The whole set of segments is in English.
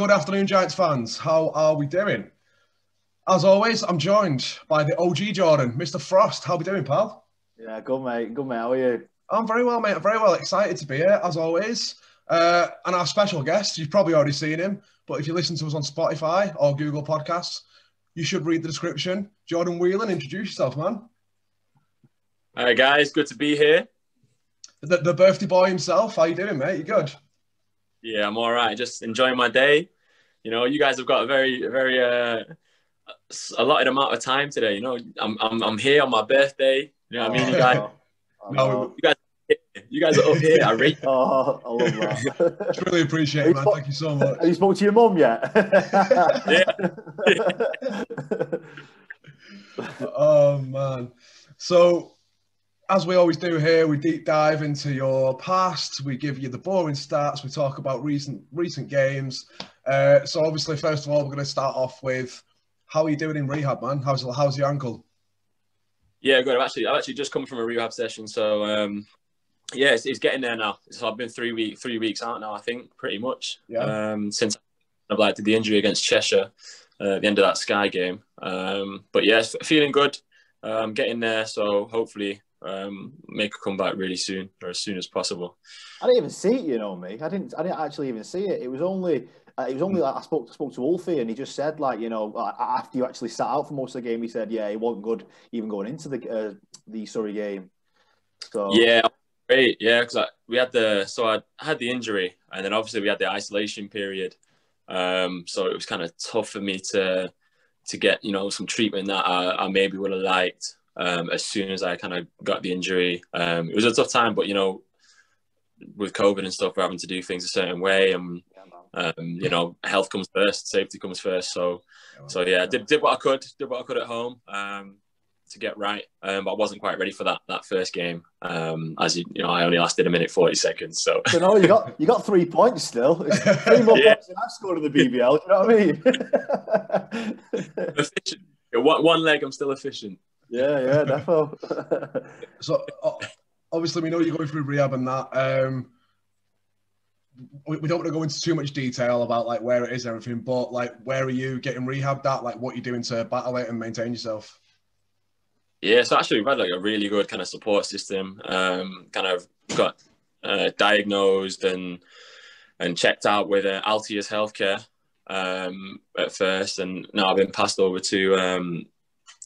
Good afternoon, Giants fans. How are we doing? As always, I'm joined by the OG Jordan, Mr. Frost. How are we doing, pal? Yeah, good mate, good mate. How are you? I'm very well, mate. I'm very well. Excited to be here, as always. Uh, and our special guest, you've probably already seen him, but if you listen to us on Spotify or Google Podcasts, you should read the description. Jordan Whelan, introduce yourself, man. Hi guys, good to be here. The, the birthday boy himself. How you doing, mate? You good? Yeah, I'm all right. Just enjoying my day. You know, you guys have got a very, very uh, allotted amount of time today. You know, I'm, I'm, I'm here on my birthday. You know what I mean? You guys, Oh, No, you guys, you guys are up here. I rate. oh, I love that. It's really appreciate it, man. Thank you so much. Have you spoke to your mum yet? yeah. Oh man. So as we always do here, we deep dive into your past. We give you the boring stats. We talk about recent recent games. Uh, so obviously, first of all, we're going to start off with how are you doing in rehab, man? How's how's your ankle? Yeah, good. I've actually, I've actually just come from a rehab session, so um, yeah, it's, it's getting there now. So I've been three week, three weeks out now. I think pretty much. Yeah. Um, since I've like did the injury against Cheshire uh, at the end of that Sky game. Um, but yes, feeling good. Um, getting there. So hopefully, um, make a comeback really soon or as soon as possible. I didn't even see it, you know me. I didn't. I didn't actually even see it. It was only. Uh, it was only like I spoke spoke to Wolfie and he just said like you know like, after you actually sat out for most of the game he said yeah it wasn't good even going into the uh, the Surrey game. So Yeah, great. Yeah, because we had the so I had the injury, and then obviously we had the isolation period. Um, so it was kind of tough for me to to get you know some treatment that I, I maybe would have liked um, as soon as I kind of got the injury. Um, it was a tough time, but you know, with COVID and stuff, we're having to do things a certain way, and um, you know, health comes first, safety comes first. So, so yeah, did did what I could, did what I could at home um, to get right, um, but I wasn't quite ready for that that first game. Um, as you, you know, I only lasted a minute forty seconds. So, So no, you got you got three points still. It's three more Yeah. points than I've scored in the BBL. You know what I mean? efficient. One, one leg, I'm still efficient. Yeah, yeah, defo. So obviously, we know you're going through rehab and that. Um, we, we don't want to go into too much detail about like where it is and everything, but like where are you getting rehabbed at? Like what you're doing to battle it and maintain yourself? Yeah, so actually we've had like a really good kind of support system. Um, kind of got uh, diagnosed and and checked out with uh, Altius Healthcare um, at first, and now I've been passed over to um,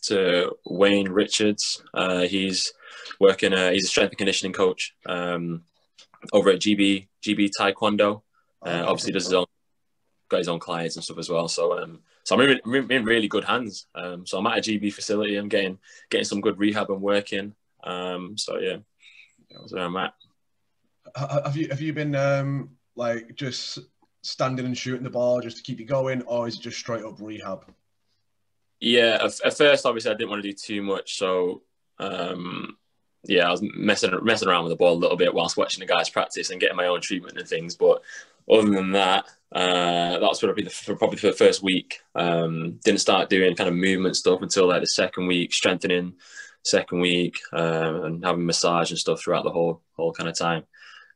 to Wayne Richards. Uh, he's working. Uh, he's a strength and conditioning coach um, over at GB GB Taekwondo. Uh, obviously, does his own got his own clients and stuff as well. So, um, so I'm in, I'm in really good hands. Um, so I'm at a GB facility. I'm getting getting some good rehab and working. Um, so yeah, that's where I'm at. Have you have you been um, like just standing and shooting the ball just to keep you going, or is it just straight up rehab? Yeah, at, at first, obviously, I didn't want to do too much. So, um, yeah, I was messing messing around with the ball a little bit whilst watching the guys practice and getting my own treatment and things. But other than that, uh, that was probably the, for probably for the first week. Um, didn't start doing kind of movement stuff until like the second week, strengthening second week, uh, and having massage and stuff throughout the whole whole kind of time.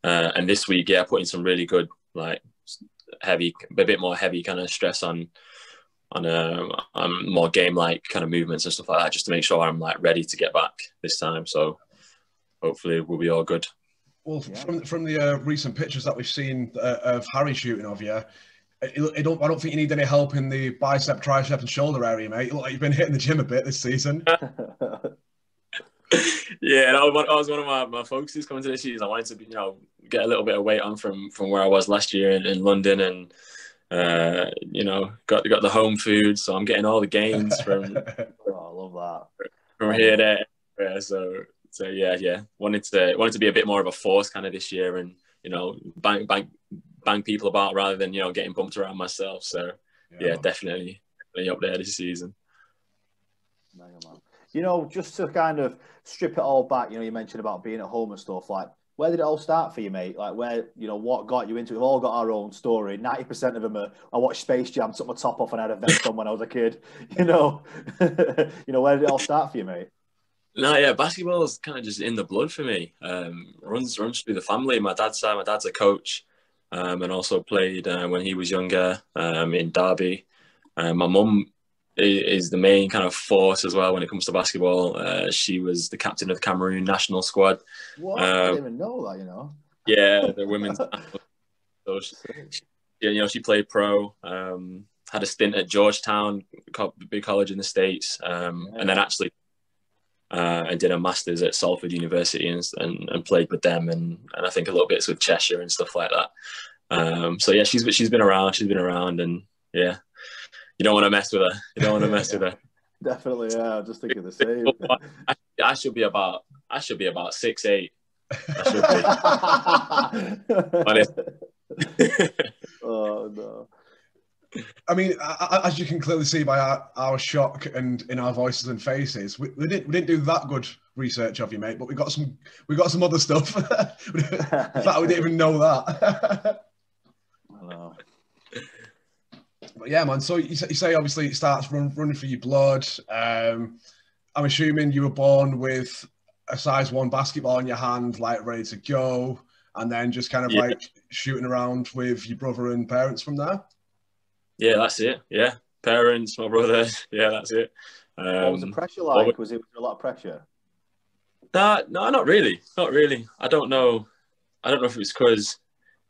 Uh, and this week, yeah, putting some really good like heavy, a bit more heavy kind of stress on on um, on more game like kind of movements and stuff like that, just to make sure I'm like ready to get back this time. So hopefully we'll be all good. Well, Yeah. from from the uh, recent pictures that we've seen uh, of Harry shooting of you, I don't, I don't think you need any help in the bicep, tricep, and shoulder area, mate. You look like you've been hitting the gym a bit this season. yeah, that was one of my, my focuses coming to this season. I wanted to, you know, get a little bit of weight on from from where I was last year in, in London, and uh, you know, got got the home food, so I'm getting all the gains from. oh, I love that. From here, there, yeah, so so yeah, yeah. Wanted to wanted to be a bit more of a force kind of this year, and you know, bang bang bang people about rather than you know getting bumped around myself. So yeah, yeah definitely, definitely up there this season. You know, just to kind of strip it all back, you know, you mentioned about being at home and stuff. Like, where did it all start for you, mate? Like, where, you know, what got you into it? We've all got our own story. 90% of them are, I watched Space Jam, took my top off and had a vest on when I was a kid. You know, you know, where did it all start for you, mate? No, yeah, basketball is kind of just in the blood for me. Um, runs runs through the family. My dad's my dad's a coach, um, and also played uh, when he was younger um, in Derby. Uh, my mum is the main kind of force as well when it comes to basketball. Uh, she was the captain of the Cameroon national squad. What? Um, I didn't even know that. You know. Yeah, the women's. so she, you know, she played pro. Um, had a stint at Georgetown, big college in the states, um, yeah. and then actually uh, and did a master's at Salford University and, and, and, played with them and, and I think a little bit with Cheshire and stuff like that. Um, so yeah, she's she's been around. She's been around, and yeah, you don't want to mess with her. You don't want to mess with her. Definitely, yeah. I'm just thinking the same. I, I, should be about I should be about six eight. I should be. oh no. I mean, as you can clearly see by our, our shock and in our voices and faces, we, we, didn't we didn't do that good research of you, mate. But we got some we got some other stuff. In fact, we didn't even know that. But yeah, man. So you say, you say obviously it starts run, running for your blood. Um, I'm assuming you were born with a size one basketball in your hand, like ready to go, and then just kind of yeah. like shooting around with your brother and parents from there. Yeah, that's it. Yeah, parents, my brother. Yeah, that's it. Um, what was the um, pressure like? Was it a lot of pressure? Nah, no, not really. Not really. I don't know. I don't know if it was because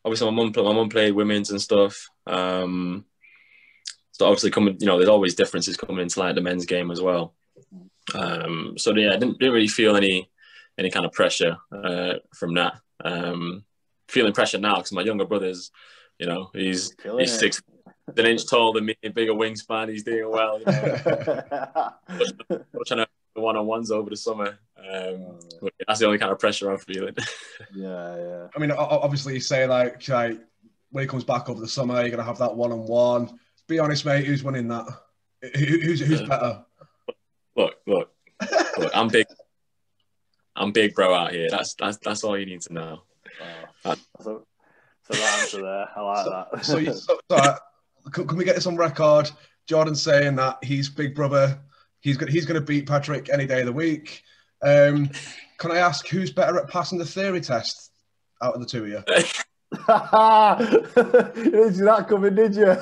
obviously my mum, my mum played women's and stuff. Um, so obviously coming, you know, there's always differences coming into like the men's game as well. Um, so yeah, I didn't, didn't really feel any any kind of pressure uh, from that. Um, feeling pressure now because my younger brother's, you know, he's he's it. six an inch taller than me, bigger wingspan. He's doing well. You know. trying to one on ones over the summer. Um, oh, that's the only kind of pressure I'm feeling. yeah, yeah. I mean, obviously, you say like, like when he comes back over the summer, you're gonna have that one on one. Be honest, mate. Who's winning that? Who's who's better? Look, look, look. I'm big. I'm big, bro, out here. That's that's that's all you need to know. Wow. So, so that answer there. I like so, that. so, you, so, so can, we get this on record? Jordan saying that he's big brother. He's going he's going to beat Patrick any day of the week. Um, can I ask who's better at passing the theory test out of the two of you? you didn't see that coming, did you?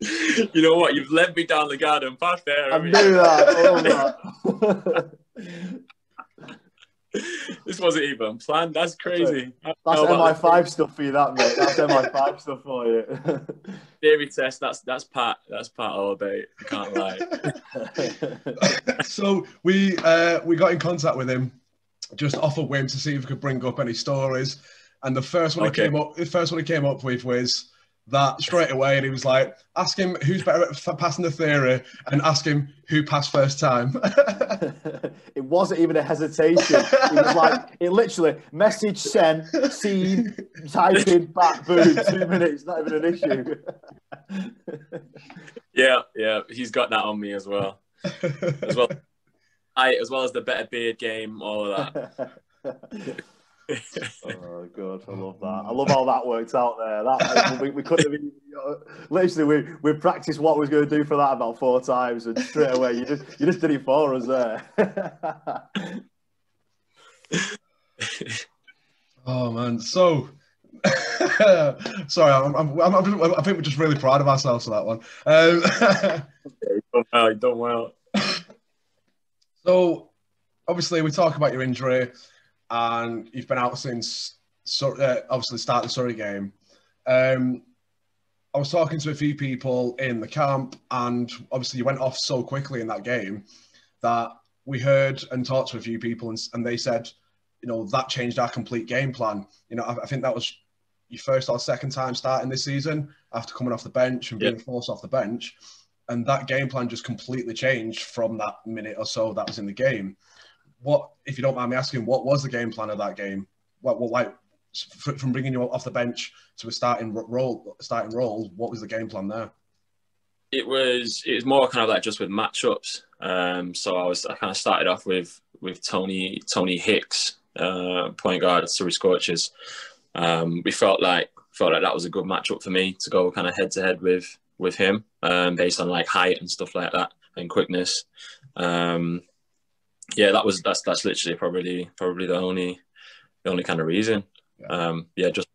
you know what? You've led me down the garden path there. I, knew that. Oh, this wasn't even planned. That's crazy. That's MI5 stuff for you, that mate. That's MI5 stuff for you. Theory test. That's that's Pat. That's part all day. I can't lie. so we uh, we got in contact with him just off a whim to see if we could bring up any stories. And the first one okay. he came up, the first one he came up with was that straight away, and he was like, "Ask him who's better at passing the theory, and ask him who passed first time." it wasn't even a hesitation. It was like it literally message sent, seen, typing, back, boom, two minutes, not even an issue. yeah, yeah, he's got that on me as well, as well. I, as well as the better beard game, all of that oh god, I love that. I love how that worked out there. That we, we couldn't have even, literally we we practiced what we was going to do for that about four times, and straight away you just you just did it for us there. oh man, so sorry, I'm, I'm, I'm, i think we're just really proud of ourselves for that one. Um, done well, done well. So, obviously, we talk about your injury and you've been out since so, uh, obviously start the Surrey game. Um, I was talking to a few people in the camp, and obviously you went off so quickly in that game that we heard and talked to a few people, and, and they said, you know, that changed our complete game plan. You know, I, I, think that was your first or second time starting this season after coming off the bench and being yep. forced off the bench, and that game plan just completely changed from that minute or so that was in the game. What, if you don't mind me asking, what was the game plan of that game? What, what like from bringing you off the bench to a starting role, starting role, what was the game plan there? It was it was more kind of like just with matchups. Um, so I was I kind of started off with with Tony Tony Hicks, uh, point guard, Surrey Scorchers. Um, we felt like felt like that was a good matchup for me to go kind of head to head with with him, um, based on like height and stuff like that and quickness. Um, yeah, that was that's that's literally probably probably the only the only kind of reason. Yeah, um, yeah just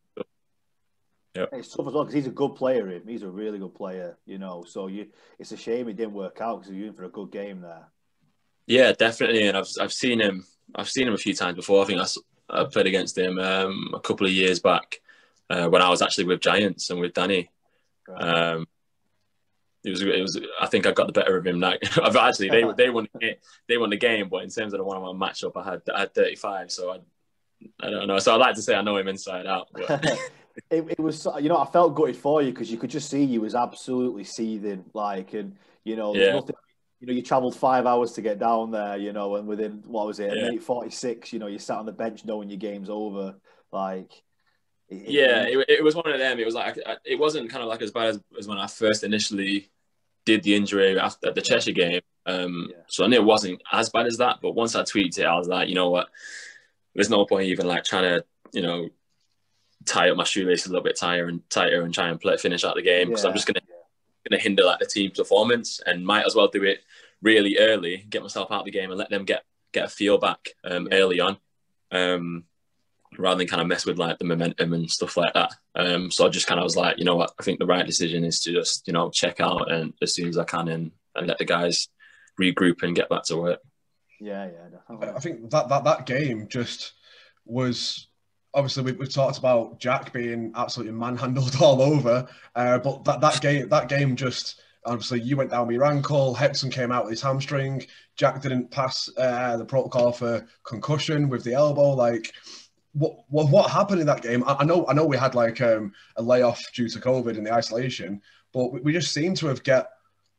yeah. It's tough as well because he's a good player. Him, he's a really good player. You know, so you, it's a shame it didn't work out because you're in for a good game there. Yeah, definitely. And I've I've seen him. I've seen him a few times before. I think I, I played against him um, a couple of years back uh, when I was actually with Giants and with Danny. Right. Um, it was it was I think I got the better of him. Now. I've actually they they won they won the game, but in terms of the one on one matchup, I had I had 35. So I I don't know. So I like to say I know him inside out. It, it was you know I felt gutted for you because you could just see you was absolutely seething like and you know yeah. nothing you know you travelled five hours to get down there you know and within what was it yeah. minute 46 you know you sat on the bench knowing your game's over like it, yeah it, it, was one of them it was like it wasn't kind of like as bad as, as when I first initially did the injury after the Cheshire game um yeah. so I knew it wasn't as bad as that but once I tweeted it I was like you know what there's no point even like trying to you know tie up my shoelaces a little bit tighter and tighter and try and play finish out the game because yeah. I'm just gonna gonna hinder like the team's performance and might as well do it really early, get myself out of the game and let them get get a feel back um, yeah. early on, um, rather than kind of mess with like the momentum and stuff like that. Um, so I just kind of was like, you know what, I think the right decision is to just you know check out and as soon as I can and, and let the guys regroup and get back to work. Yeah, yeah, definitely. I think that that that game just was obviously we, have talked about Jack being absolutely manhandled all over, uh, but that, that game that game just obviously you went down with your ankle. Hepson came out with his hamstring. Jack didn't pass uh, the protocol for concussion with the elbow. Like, what what, happened in that game? I, I know I know we had like um, a layoff due to COVID and the isolation, but we, we just seemed to have get.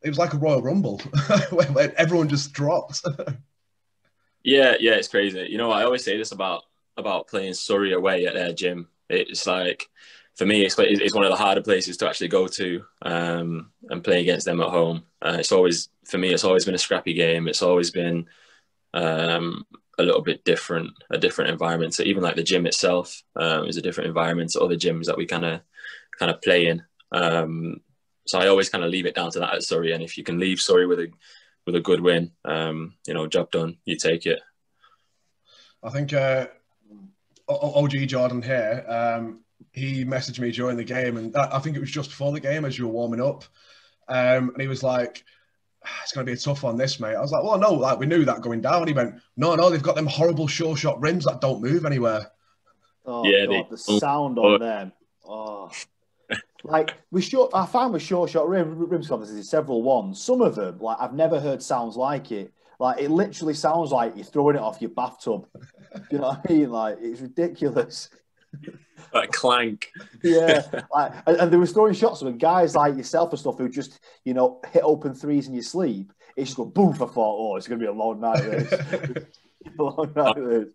It was like a Royal Rumble where, where everyone just dropped. yeah, yeah, it's crazy. You know, I always say this about about playing Surrey away at their gym. It's like for me, it's, it's one of the harder places to actually go to um, and play against them at home. Uh, it's always for me, it's always been a scrappy game. It's always been um, a little bit different, a different environment. So even like the gym itself um, is a different environment to other gyms that we kind of kind of play in. Um, so I always kind of leave it down to that at Surrey. And if you can leave Surrey with a with a good win, um, you know, job done, you take it. I think uh, OG Jordan here, um, he messaged me during the game, and I think it was just before the game as you were warming up, um, and he was like, Ah, "It's going to be a tough one, this mate." I was like, "Well, no, like we knew that going down." He went, "No, no, they've got them horrible sure shot rims that don't move anywhere." Oh yeah, God, they, the sound on them. Oh. like we sure, I found with sure shot rim, rims obviously several ones. Some of them, like I've never heard sounds like it. Like it literally sounds like you're throwing it off your bathtub. you know what I mean? Like it's ridiculous. Like clank. yeah, like, and, and, they were throwing shots with guys like yourself and stuff who just you know hit open threes in your sleep. It's just go boom. I thought, oh, it's going to be a long night. This. a long night. This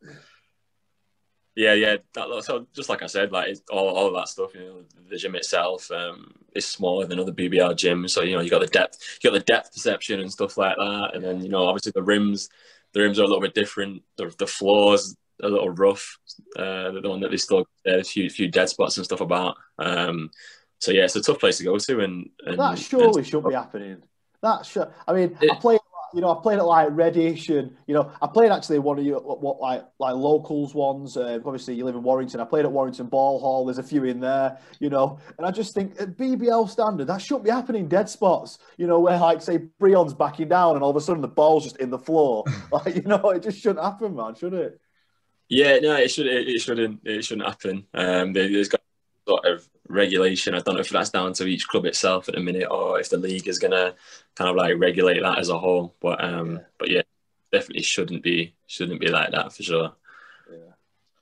yeah, yeah. That, so just like I said, like all, all of that stuff, you know, the gym itself um, is smaller than other BBL gyms, so you know you got the depth, you got the depth perception and stuff like that, and then you know obviously the rims, the rims are a little bit different. The, the floors a little rough. Uh, the one that they still there's a few few dead spots and stuff about. Um, so yeah, it's a tough place to go to, and, and that surely and, should be happening. That should. I mean, it, I played you know, I played at like Reddish, and you know, I played actually one of you what like like locals ones. Uh, obviously, you live in Warrington. I played at Warrington Ball Hall. There's a few in there, you know, and I just think at BBL standard that shouldn't be happening. Dead spots, you know, where like say Breon's backing down, and all of a sudden the ball's just in the floor. like you know, it just shouldn't happen, man, should it? Yeah, no, it should it, it shouldn't it shouldn't happen. Um, there, has got sort of regulation. I don't know if that's down to each club itself at the minute, or if the league is gonna kind of like regulate that as a whole. But um, yeah. but yeah, definitely shouldn't be shouldn't be like that for sure. Yeah.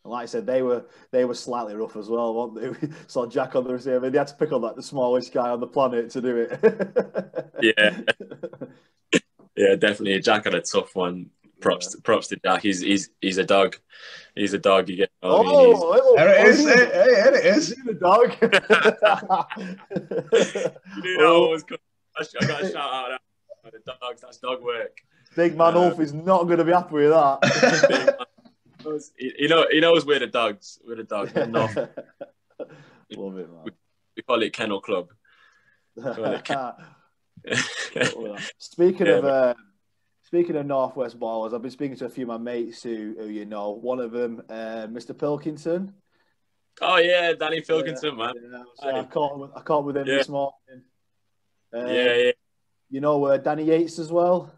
Like I said, they were they were slightly rough as well, weren't they? saw Jack on the receiver. They had to pick on like the smallest guy on the planet to do it. yeah, yeah, definitely. Jack had a tough one. Props, yeah. props to Jack. He's he's he's a dog. He's a dog. You get. Oh, oh there it is. Hey, hey, there it is. The dog. you know, oh. I got a shout out. The dogs. That's dog work. Big man um, Ulf is not going to be happy with that. he, know, he knows we're the dogs. We're the dogs. Love it, man. We, we call it Kennel Club. speaking yeah, of uh, speaking of Northwest ballers, I've been speaking to a few of my mates who, who you know. One of them, uh, Mr. Pilkington. Oh yeah, Danny Pilkington, yeah, man. Yeah, so I caught I caught with him yeah. this morning. Uh, yeah, yeah. You know uh, Danny Yates as well.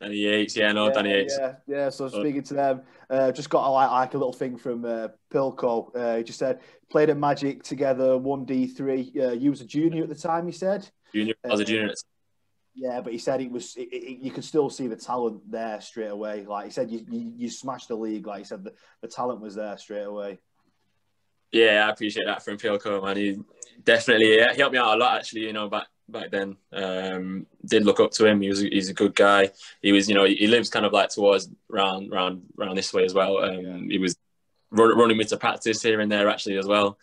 Danny Yates, yeah, no, yeah, Danny Yates. Yeah, yeah. So speaking to them, uh, just got a, like, like a little thing from uh, Pilco. Uh, he just said played at Magic together, one D three. Uh, you was a junior at the time. He said. Junior, I was a junior. Yeah, but he said it was. It, it, you could still see the talent there straight away. Like he said, you you, you smashed the league. Like he said, the, the talent was there straight away. Yeah, I appreciate that from Pilco, man. He definitely yeah, he helped me out a lot actually. You know, back back then. Um, did look up to him. He was he's a good guy. He was you know he lives kind of like towards round round round this way as well. Um, yeah. He was run, running me to practice here and there actually as well.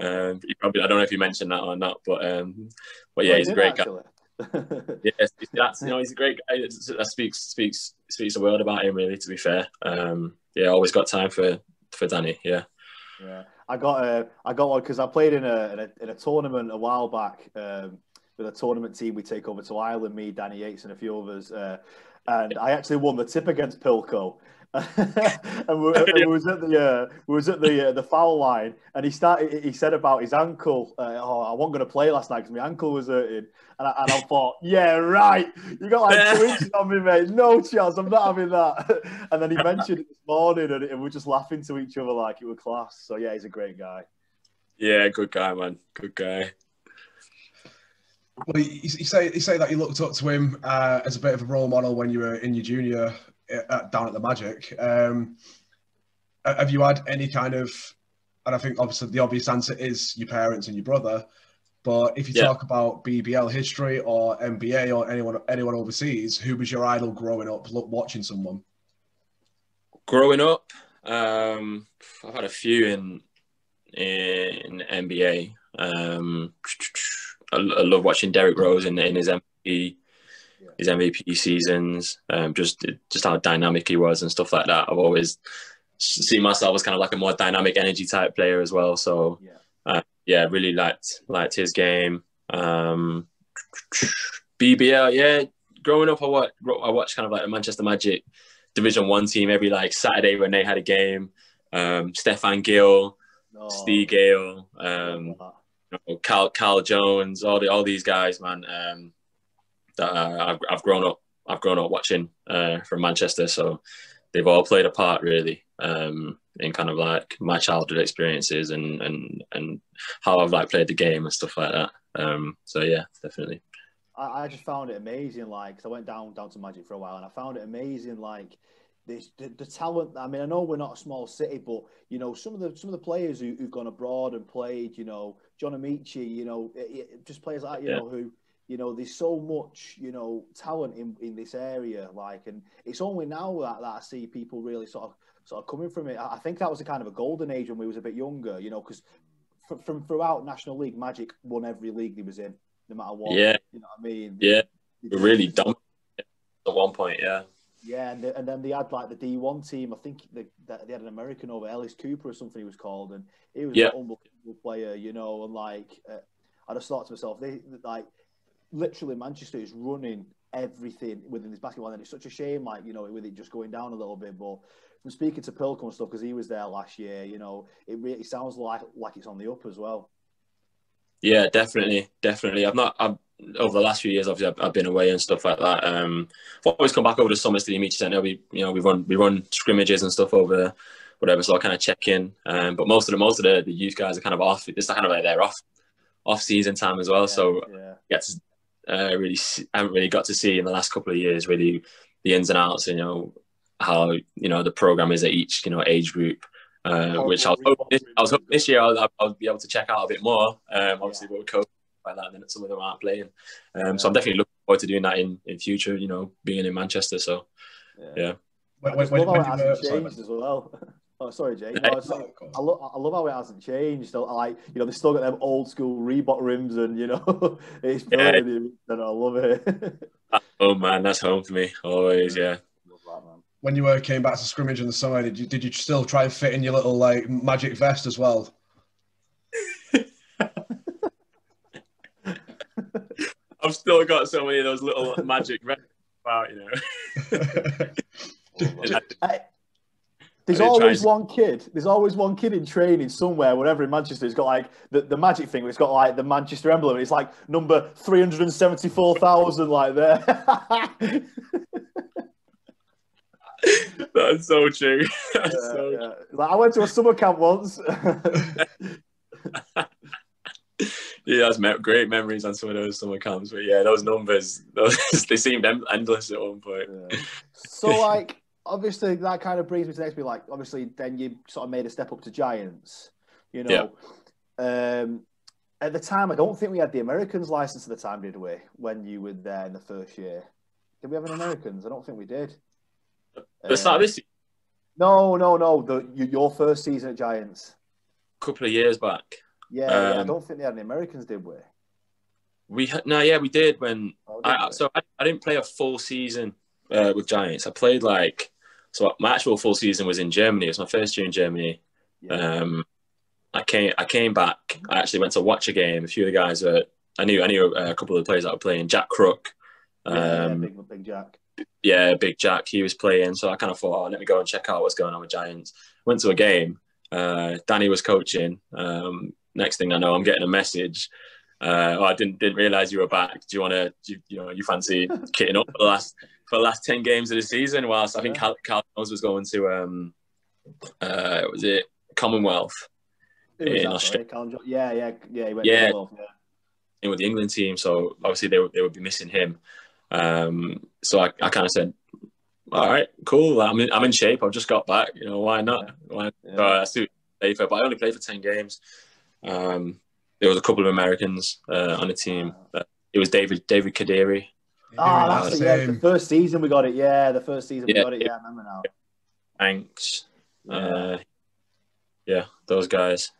Um, he probably I don't know if you mentioned that or not, but um, but yeah, he's a great actually. guy. yeah, that's you know he's a great guy. That speaks speaks speaks the world about him. Really, to be fair. Um, yeah, always got time for for Danny. Yeah. Yeah, I got a I got one because I played in a, in a, in a tournament a while back. Um, with a tournament team we take over to Ireland, me, Danny Yates, and a few others. Uh, and I actually won the tip against Pilco. And, we, and we, was at the uh, we was at the uh, the foul line, and he started. He said about his ankle. Uh, oh, I wasn't going to play last night because my ankle was hurting. And I, and I thought, yeah, right. You got like two inches on me, mate. No chance. I'm not having that. and then he mentioned it this morning, and, and we are just laughing to each other like it was class. So yeah, he's a great guy. Yeah, good guy, man. Good guy. Well, you, you, say you say that you looked up to him uh, as a bit of a role model when you were in your junior at, uh, down at the Magic. Um, have you had any kind of? And I think obviously the obvious answer is your parents and your brother. But if you yeah. talk about BBL history or NBA or anyone anyone overseas, who was your idol growing up, watching someone? Growing up, um, I've had a few in in NBA. Um, I, I love watching Derrick Rose in, in his MVP his MVP seasons, um, just just how dynamic he was and stuff like that. I've always seen myself as kind of like a more dynamic energy type player as well. So yeah, uh, yeah really liked liked his game. Um, BBL, yeah. Growing up, I watched I watched kind of like a Manchester Magic Division One team every like Saturday when they had a game. Um, Stefan Gill, oh. Steve Gale, um, know, Cal Cal Jones, all the all these guys, man. Um, that uh, I've, I've grown up I've grown up watching uh, from Manchester, so they've all played a part really um, in kind of like my childhood experiences and and and how I've like played the game and stuff like that. Um, so yeah, definitely. I, I just found it amazing, like, cause I went down down to Magic for a while, and I found it amazing, like, the, the, talent. I mean, I know we're not a small city, but you know, some of the some of the players who, have gone abroad and played, you know, John Amaechi. you know, it, it, just players like you yeah. know who, you know, there's so much, you know, talent in, in this area. Like, and it's only now that, that I see people really sort of sort of coming from it. I think that was a kind of a golden age when we was a bit younger, you know, because from, from throughout National League, Magic won every league he was in, no matter what. Yeah, you know what I mean. Yeah, we're really dumb at one point. Yeah. Yeah, and, the, and then they had like the D1 team. I think they, they had an American over, Ellis Cooper or something he was called, and he was yeah. an unbelievable player, you know. And like, uh, I just thought to myself, they like literally Manchester is running everything within this basketball, and it's such a shame, like you know, with it just going down a little bit. But from speaking to Pilco and stuff, because he was there last year, you know, it really sounds like like it's on the up as well. Yeah, definitely, definitely. I've not. I've, over the last few years, obviously, I've, I've, been away and stuff like that. Um, I've always come back over the summers to the Amaechi Centre. We, you know, we run we run scrimmages and stuff over whatever. So I kind of check in. Um, but most of the most of the, the youth guys are kind of off. It's kind of like they're off off season time as well. Yeah, so yeah. get to uh, really I haven't really got to see in the last couple of years really the ins and outs. and You know how you know the program is at each you know age group. Uh, How which I was, hoping this, I was hoping this year I'll, I'll be able to check out a bit more. Um, obviously, Yeah. but with COVID like that, then some of them aren't playing. Um, So I'm definitely looking forward to doing that in, in future. You know, being in Manchester. So Yeah. When, I when, just when, love when how you were, hasn't sorry, as well. Oh, sorry, Jake. No, it's like- I love, I love how it hasn't changed. I Like, you know, they still got them old school Reebok rims, and you know, it's Yeah. brilliant. And I love it. oh man, that's home for me always. Yeah. that, when you were came back to scrimmage in the summer, did you did you still try and fit in your little like magic vest as well? I've still got so many of those little magic records about, you know. Hey, There's I did try always one kid. There's always one kid in training somewhere, whatever in Manchester. It's got like the, the magic thing. It's got like the Manchester emblem. It's like number three hundred and seventy four thousand, like there. That's so true. That's Yeah, so yeah. Like I went to a summer camp once. yeah, that's me- great memories on some of those summer camps. But yeah, those numbers, those, they seemed em- endless at one point. Yeah. So like obviously that kind of brings me to the next bit. Like obviously then you sort of made a step up to Giants. You know, um, at the time I don't think we had the Americans license at the time, did we? When you were there in the first year, did we have an Americans? I don't think we did. The start of this No, no, no. The your- first season at Giants. a couple of years back, Yeah, yeah, I Um, don't think they had any Americans, did we? we had no, yeah, we did when Oh, I, we? so I, I didn't play a full season uh, with Giants. I played like so my actual full season was in Germany. It was my first year in Germany. yeah. Um, I came I came back. I actually went to watch a game. A few of the guys were I knew I knew a couple of the players that were playing. Jack Crook, Yeah, yeah, um, big, big Jack. yeah, Big Jack, he was playing. So I kind of thought, oh, let me go and check out what's going on with Giants. Went to a game. Uh, Danny was coaching. Um, next thing I know, I'm getting a message. Uh, oh, I didn't didn't realize you were back. Do you want to, you, you know, you fancy kitting up for the last for the last ten games of the season? Whilst I think. Cal, Cal Jones was going to, um, uh, was it Commonwealth Who in Australia. Jo- yeah, yeah, yeah. He went Yeah. yeah. in with the England team, so obviously they would they would be missing him. Um, so I, I kind of said, all right, cool. I'm in, I'm in shape. I've just got back. You know, why not? Why? Yeah. So I still play for, but I only played for ten games. Um, there was a couple of Americans uh, on the team. Uh, it was David David Kadiri. Ah, Yeah, that's it. Yeah, the first season we got it. Yeah, the first season we got it. yeah. Yeah, I remember now. Hanks. Yeah. Uh, yeah, those guys.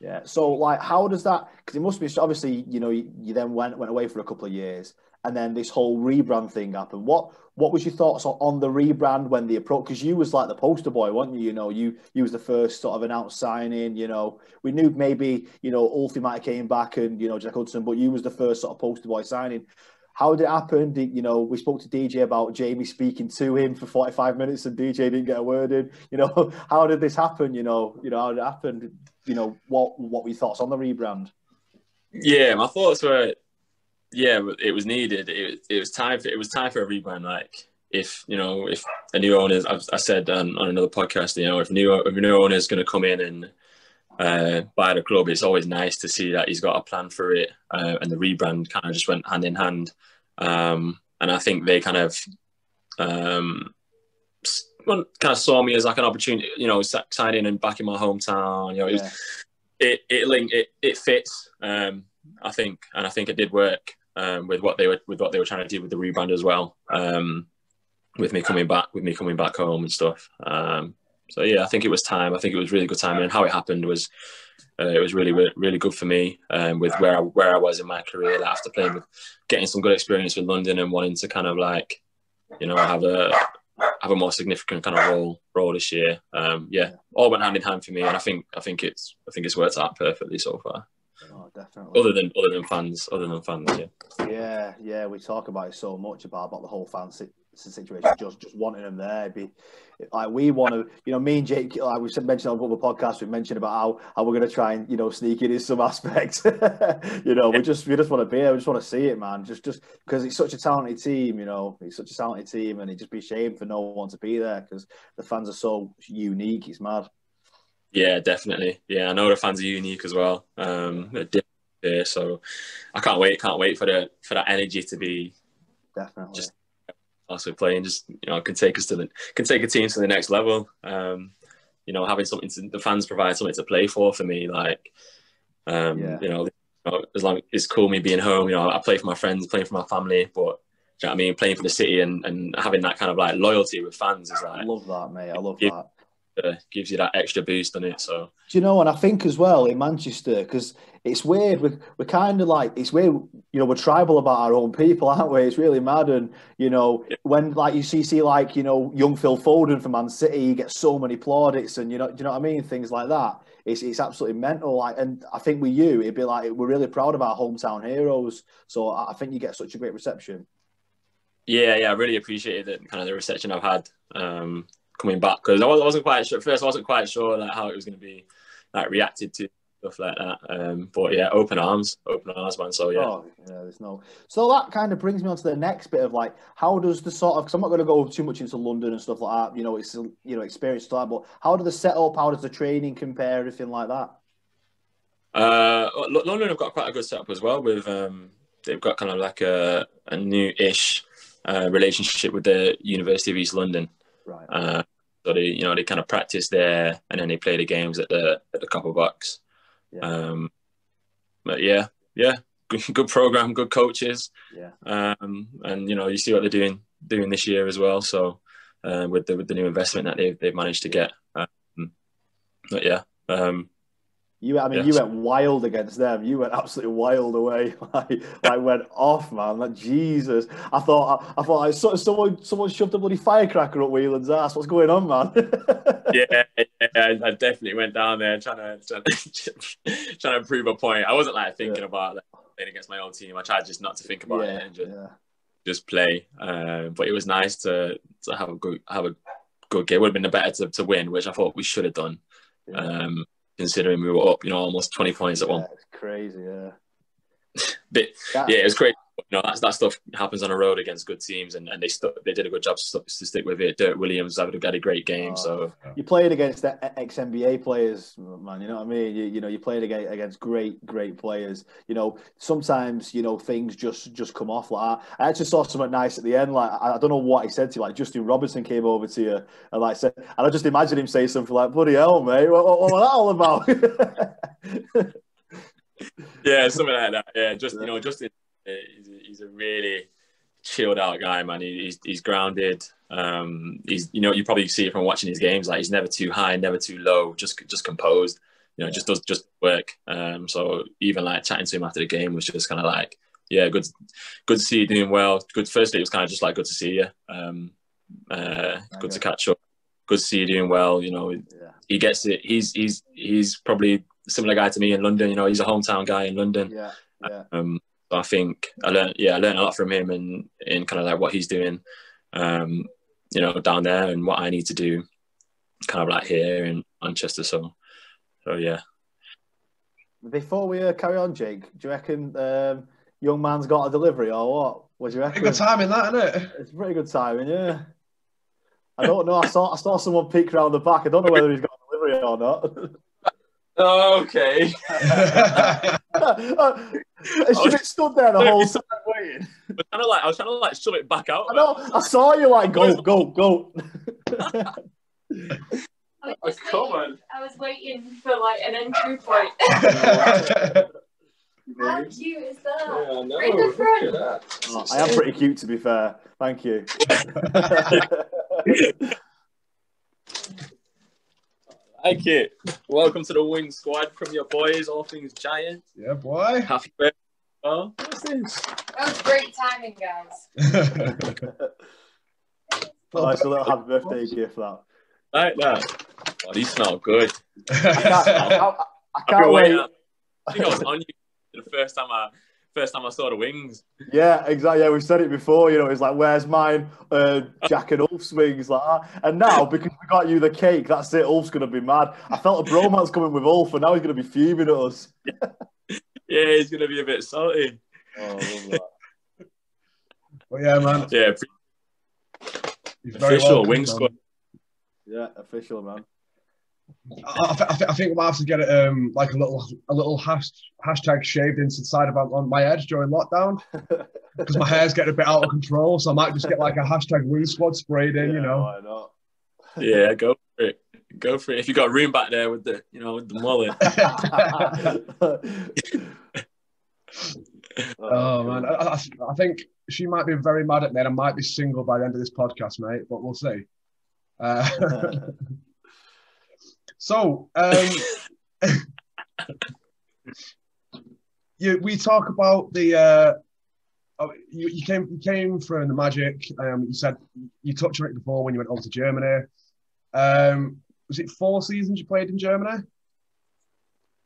Yeah. So, like, how does that? Because it must be obviously, you know, you, you then went went away for a couple of years, and then this whole rebrand thing happened. What What was your thoughts on, on the rebrand when the approach? Because you was like the poster boy, weren't you? You know, you you was the first sort of announced signing. You know, we knew maybe you know Ulfie might have came back and you know Jack Hudson, but you was the first sort of poster boy signing. How did it happen? Did, you know, we spoke to DJ about Jamie speaking to him for 45 minutes and DJ didn't get a word in. You know, how did this happen? You know, you know, how did it happen? You know, what what were your thoughts on the rebrand? Yeah, my thoughts were, yeah, it was needed. It, it was time for it was time for a rebrand. Like if you know if a new owner, I said on, on another podcast, you know, if new if a new owner is going to come in and uh, buy the club, it's always nice to see that he's got a plan for it. Uh, and the rebrand kind of just went hand in hand. Um, and I think they kind of um, kind of saw me as like an opportunity, you know, signing and back in my hometown. You know, it was Yeah. it it link it it fits. Um, I think, and I think it did work um, with what they were with what they were trying to do with the rebrand as well. Um, with me coming back, with me coming back home and stuff. Um, so yeah, I think it was time. I think it was really good timing, and how it happened was uh, it was really really good for me um, with where I, where I was in my career. Like after playing with, getting some good experience with London and wanting to kind of like, you know, have a have a more significant kind of role role this year. Um, yeah, all went hand in hand for me, and I think I think it's I think it's worked out perfectly so far. Oh, definitely. Other than other than fans, other than fans, yeah. Yeah, yeah, we talk about it so much about, about the whole fan situation, just just wanting them there. Be like we want to, you know, me and Jake, like we said, mentioned on other podcasts, we mentioned about how, how we're going to try and you know sneak it in some aspects. you know, we just we just want to be there, we just want to see it, man. Just just because it's such a talented team, you know, it's such a talented team, and it'd just be a shame for no one to be there because the fans are so unique. It's mad. Yeah, definitely. Yeah, I know the fans are unique as well. Um, yeah, so I can't wait. Can't wait for the for that energy to be definitely just also and Just you know, can take us to the can take a team to the next level. Um, you know, having something to the fans provide something to play for for me. Like, um, yeah. you know, as long as it's cool me being home. You know, I play for my friends, playing for my family, but you know I mean? Playing for the city and, and having that kind of like loyalty with fans is like. I love that, mate. I love that. Uh, gives you that extra boost on it. So. Do you know? And I think as well in Manchester because it's weird. We're, we're kind of like it's weird. You know, we're tribal about our own people, aren't we? It's really mad. And you know, yeah. when like you see, see like you know, young Phil Foden from Man City, he gets so many plaudits, and you know, do you know what I mean? Things like that. It's it's absolutely mental. Like, and I think with you, it'd be like we're really proud of our hometown heroes. So I think you get such a great reception. Yeah, yeah, I really appreciated it, kind of the reception I've had um, coming back because I wasn't quite sure. At first, I wasn't quite sure like how it was going to be like reacted to stuff like that. Um, but yeah, open arms, open arms, man. So yeah. Oh, yeah, there's no. So that kind of brings me on to the next bit of like, how does the sort of? Because I'm not going to go too much into London and stuff like that. You know, it's you know experience stuff. But how do the setup? How does the training compare? Everything like that. Uh, London have got quite a good setup as well. With um, they've got kind of like a a new-ish uh, relationship with the University of East London. Right. Uh, so they, you know, they kind of practice there, and then they play the games at the at the Copper Box. Yeah. Um, but yeah, yeah, good, good program, good coaches. Yeah. Um, and you know, you see what they're doing doing this year as well. So uh, with the with the new investment that they've they've managed to get. Um, but yeah, um, you, I mean, yes. you went wild against them. You went absolutely wild away. I, like went off, man. Like Jesus, I thought, I, I thought, I, someone, someone shoved a bloody firecracker up Whelan's ass. What's going on, man? yeah, yeah, I definitely went down there trying to, trying to, trying to prove a point. I wasn't like thinking yeah. about like, playing against my own team. I tried just not to think about yeah, it and just, yeah. just play. Uh, but it was nice to, to have a good, have a good game. It would have been better to, to win, which I thought we should have done. Um, considering we were up, you know, almost 20 points at one. It's crazy, yeah. but yeah, yeah it was great. You know, that's, that stuff happens on the road against good teams, and, and they st- they did a good job to, to stick with it. Dirk Williams have had a great game. Oh, so you played against ex NBA players, man. You know what I mean? You, you know, you played against great great players. You know, sometimes you know things just just come off like that. I actually saw something nice at the end. Like I, I don't know what he said to you. Like Justin Robinson came over to you and like said, and I just imagine him say something like, "Bloody hell, mate! What, what, what was that all about?" yeah, something like that. Yeah, just you know, Justin he's a, he's a really chilled out guy, man. He, he's he's grounded. Um, he's you know you probably see it from watching his games. Like he's never too high, never too low. Just just composed. You know, just does just work. Um, so even like chatting to him after the game was just kind of like, yeah, good, good to see you doing well. Good. Firstly, it was kind of just like good to see you. Um, uh, good to catch up. Good to see you doing well. You know, yeah. he gets it. He's he's he's probably a similar guy to me in London. You know, he's a hometown guy in London. Yeah. Yeah. Um, so I think I learned, yeah, I learned a lot from him and in kind of like what he's doing, um, you know, down there and what I need to do, kind of like here in Manchester. So, so yeah. Before we uh, carry on, Jake, do you reckon um, young man's got a delivery or what? What do you reckon? Pretty good timing, that isn't it? It's pretty good timing, yeah. I don't know. I saw I saw someone peek around the back. I don't know whether he's got a delivery or not. Okay. Should it stood there the whole time waiting? But kind of like I was trying to like shove it back out. I know. I saw you like go go go. I was, waiting, I was waiting for like an entry point. How cute is that? Yeah, I know. Right in the front. Oh, I am pretty cute, to be fair. Thank you. Thank you. Welcome to the Wing Squad from your boys, All Things Giant. Yeah, boy. Happy birthday. Oh, what's this? That was great timing, guys. nice little happy birthday gift, that. Like that. Oh, these smell good. I can't, I, I, I can't wait. I think I was on you the first time I first time I saw the wings. Yeah, exactly. Yeah, we've said it before. You know, it's like, where's mine? Uh, Jack and Ulf's wings, like that. And now because we got you the cake, that's it. Ulf's gonna be mad. I felt a bromance coming with Ulf, and now he's gonna be fuming at us. yeah, he's gonna be a bit salty. Oh, well, yeah, man. Yeah. Official wing squad. Yeah, official, man. I, I, th- I think I might have to get it um, like a little a little hash, hashtag shaved into the side of on my head during lockdown because my hair's getting a bit out of control. So I might just get like a hashtag Wing Squad sprayed in, Yeah, you know. Why not? Yeah, go for it. Go for it. If you got room back there with the, you know, with the mullet. Oh man, I, I, I think she might be very mad at me, and I might be single by the end of this podcast, mate. But we'll see. Uh, so, um, you, we talk about the. Uh, oh, you, you came you came from the Magic. Um, you said you touched on it before when you went over to Germany. Um, was it four seasons you played in Germany?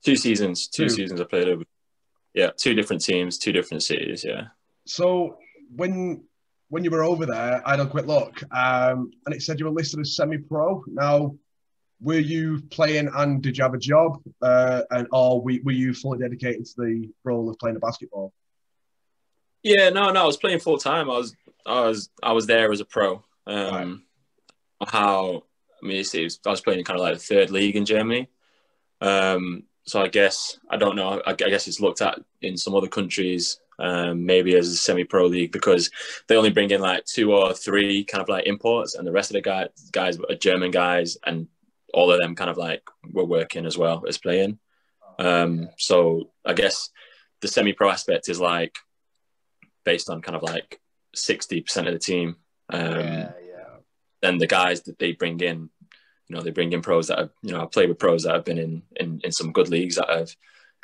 two seasons. Two, Two. seasons I played over. Yeah, two different teams, two different cities. Yeah. So when when you were over there, I had a quick look, um, and it said you were listed as semi-pro. Now, were you playing and did you have a job, uh, and or were, were you fully dedicated to the role of playing the basketball? Yeah, no, no. I was playing full time. I was, I was, I was there as a pro. Um, How I mean, was, I was playing kind of like the third league in Germany. Um, so I guess I don't know. I, I guess it's looked at in some other countries, um, maybe as a semi-pro league because they only bring in like two or three kind of like imports, and the rest of the guys guys are German guys, and all of them kind of like were working as well as playing. Um, so I guess the semi-pro aspect is like based on kind of like sixty percent of the team. Um, yeah, yeah. then the guys that they bring in, you know, they bring in pros that have, you know, I play with pros that have been in, in, in some good leagues that have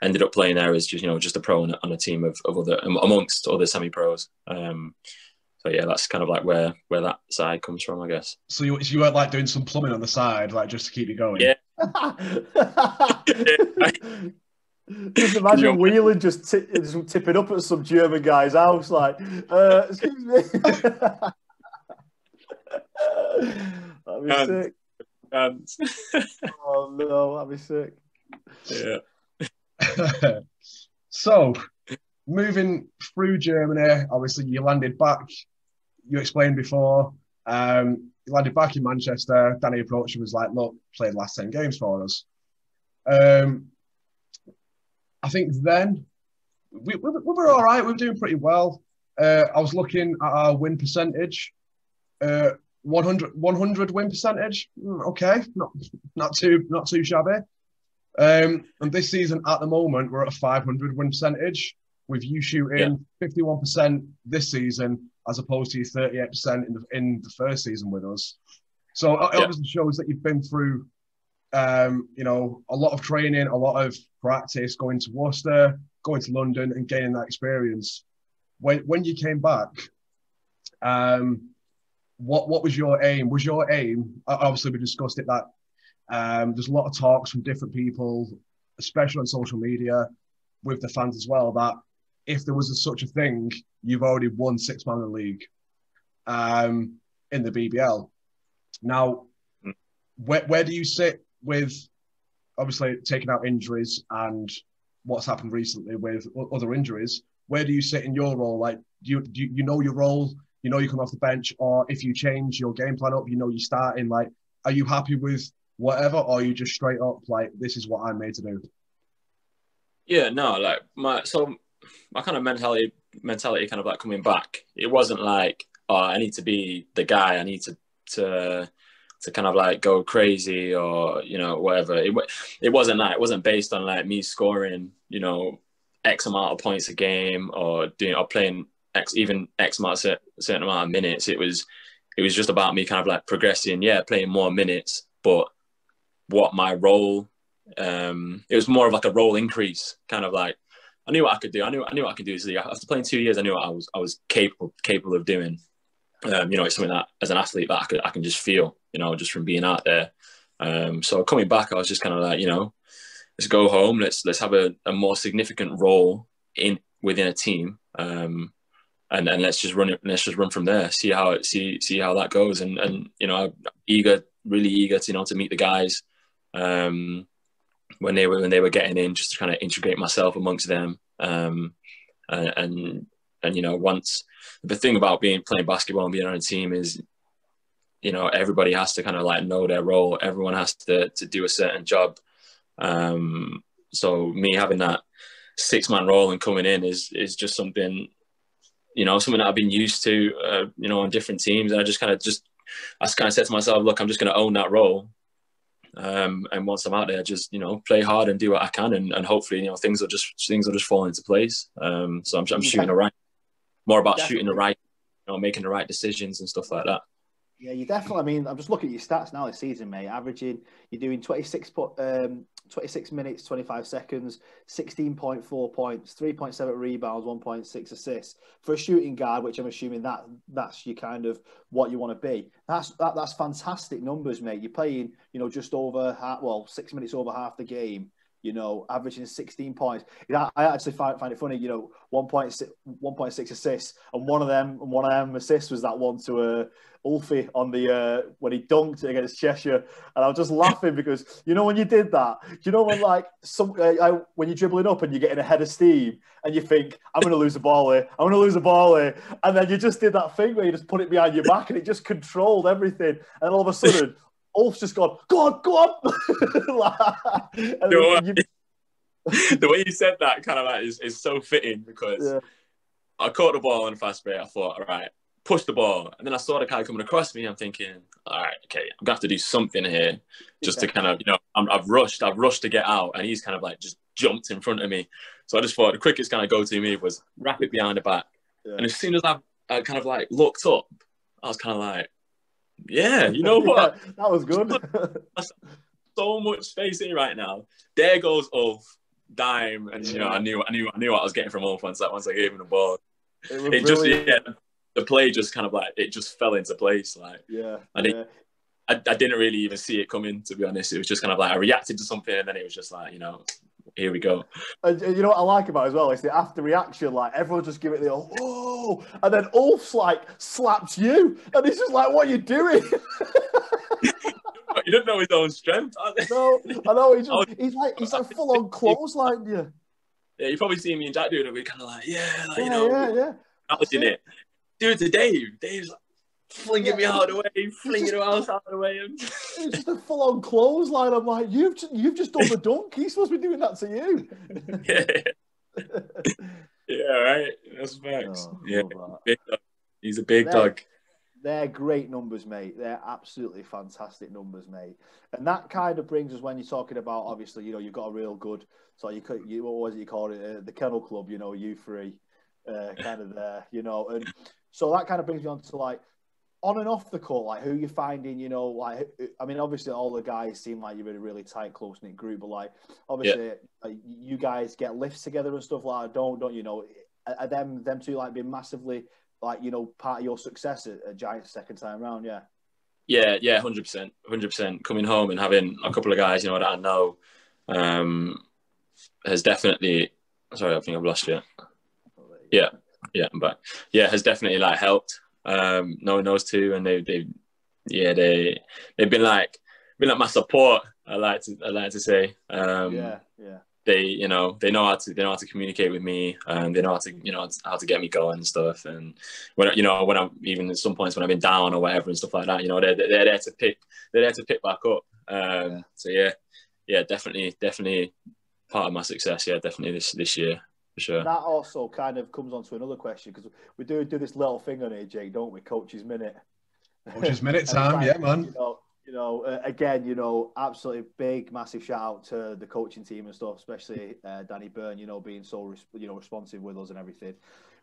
ended up playing there as just, you know, just a pro on a, on a team of, of other, amongst other semi-pros. Um, so yeah, that's kind of like where, where that side comes from, I guess. So you, you weren't like doing some plumbing on the side, like just to keep you going. Yeah. Just imagine Whelan just, t- just tipping up at some German guy's house, like, uh, excuse me. That'd be Um, sick. Um, Oh no, that'd be sick. yeah. so, moving through Germany, obviously you landed back. You explained before. Um, you landed back in Manchester. Danny approached and was like, "Look, play the last ten games for us." Um, I think then we, we, we were all right. We were doing pretty well. Uh, I was looking at our win percentage. Uh, 100, 100 win percentage. Mm, Okay, not not too not too shabby. Um, and this season, at the moment, we're at a 500 win percentage, with you shooting 51% this season, as opposed to your 38% in the in the first season with us. So it Yeah. obviously shows that you've been through, um, you know, a lot of training, a lot of practice, going to Worcester, going to London, and gaining that experience. When when you came back, um, what what was your aim? Was your aim? Obviously, we discussed it that um, there's a lot of talks from different people, especially on social media, with the fans as well. That if there was a, such a thing, you've already won six man in the league um, in the BBL. Now, Mm. where where do you sit with obviously taking out injuries and what's happened recently with other injuries? Where do you sit in your role? Like, do you do you, you know your role? You know you come off the bench, or if you change your game plan up, you know you start in. Like, are you happy with whatever, or are you just straight up like this is what I'm made to do? Yeah, no, like my so my kind of mentality mentality kind of like coming back. It wasn't like, oh, I need to be the guy. I need to to to kind of like go crazy or you know whatever. It it wasn't that. It wasn't based on like me scoring you know x amount of points a game or doing or playing x even x amount of certain amount of minutes. It was it was just about me kind of like progressing. Yeah, playing more minutes, but what my role um, it was more of like a role increase, kind of like I knew what I could do. I knew I knew what I could do. So after playing two years, I knew what I was I was capable capable of doing. Um, you know, it's something that as an athlete that I could I can just feel. You know, just from being out there. Um, so coming back, I was just kind of like, you know, let's go home. Let's let's have a, a more significant role in within a team. Um, and, and let's just run it. Let's just run from there. See how it see see how that goes. And and you know, I'm eager, really eager to you know to meet the guys. Um, when they were when they were getting in, just to kind of integrate myself amongst them. Um, and, and and you know, once the thing about being playing basketball and being on a team is you know everybody has to kind of like know their role. Everyone has to to do a certain job. Um, so me having that six man role and coming in is is just something you know something that I've been used to uh, you know on different teams and I just kind of just I kind of said to myself look I'm just going to own that role um, and once I'm out there just you know play hard and do what I can and, and hopefully you know things will just things will just fall into place um, so I'm, I'm shooting the right more about Definitely. shooting the right you know making the right decisions and stuff like that yeah, you definitely. I mean, I'm just looking at your stats now this season, mate. Averaging, you're doing 26, um, 26 minutes, 25 seconds, 16.4 points, 3.7 rebounds, 1.6 assists for a shooting guard, which I'm assuming that that's your kind of what you want to be. That's that, that's fantastic numbers, mate. You're playing, you know, just over half, well, six minutes over half the game you know, averaging 16 points. I actually find, find it funny, you know, 1.6, 1.6 assists, and one of them, and one of them assists was that one to uh, Ulfie on the uh, when he dunked against Cheshire, and I was just laughing because you know when you did that, you know when like some uh, I, when you're dribbling up and you're getting ahead of steam, and you think I'm going to lose the ball here, I'm going to lose the ball here, and then you just did that thing where you just put it behind your back and it just controlled everything, and all of a sudden Ulf's just gone, go on, go on. the, way, the way you said that kind of like is, is so fitting because yeah. I caught the ball on the fast break. I thought, all right, push the ball. And then I saw the guy coming across me. I'm thinking, all right, okay, I'm gonna have to do something here just yeah. to kind of, you know, i have rushed, I've rushed to get out, and he's kind of like just jumped in front of me. So I just thought the quickest kind of go to me was wrap it behind the back. Yeah. And as soon as I, I kind of like looked up, I was kind of like, yeah, you know what? that was good. so much space in right now. There goes Ulf, dime, and you know, I knew, I knew, I knew what I was getting from Ulf once. That once I gave him the ball, it, it just yeah, the play just kind of like it just fell into place. Like yeah, I didn't, yeah. I, I didn't really even see it coming. To be honest, it was just kind of like I reacted to something, and then it was just like you know, here we go. And, you know what I like about it as well is the after reaction. Like everyone just give it the oh, and then Ulf's like slaps you, and he's just like, "What are you doing?" he didn't know his own strength. no, I know. He's, just, he's like he's like full on clothesline you. Yeah, you probably see me and Jack doing it. We're kind of like, yeah, like, yeah, you know, yeah, yeah. Acknowledging it. Do it to Dave. Dave's like, flinging yeah. me out of the way, flinging him else out of the way. it's just a full on clothesline. I'm like, you've just, you've just done the dunk. He's supposed to be doing that to you. yeah. yeah, right. That's facts. Oh, yeah, big dog. he's a big they're, dog. They're great numbers, mate. They're absolutely fantastic numbers, mate. And that kind of brings us when you're talking about, obviously, you know, you've got a real good. So you could, you what was it you call it? Uh, the Kennel Club, you know, you three, uh, kind of there, you know, and so that kind of brings me on to like on and off the court, like who you're finding, you know, like I mean, obviously all the guys seem like you're in a really tight, close knit group, but like obviously yeah. like, you guys get lifts together and stuff like that. Don't don't you know? Are them them two like being massively like you know part of your success at, at Giants second time round? Yeah. Yeah, yeah, hundred percent, hundred percent. Coming home and having a couple of guys, you know, that I know, um, has definitely. Sorry, I think I've lost you. Yeah, yeah, I'm back. Yeah, has definitely like helped um, knowing those two, and they they yeah they they've been like been like my support. I like to I like to say. Um, yeah, yeah. They you know they know how to they know how to communicate with me and they know how to you know how to get me going and stuff and when you know when I'm even at some points when I've been down or whatever and stuff like that you know they're, they're there to pick they're there to pick back up um, yeah. so yeah yeah definitely definitely part of my success yeah definitely this this year sure. That also kind of comes on to another question because we do do this little thing on here, Jake, don't we? Coach's minute. Coach's minute time, yeah, man. You know, you know uh, again, you know, absolutely big, massive shout out to the coaching team and stuff, especially uh, Danny Byrne. You know, being so you know responsive with us and everything.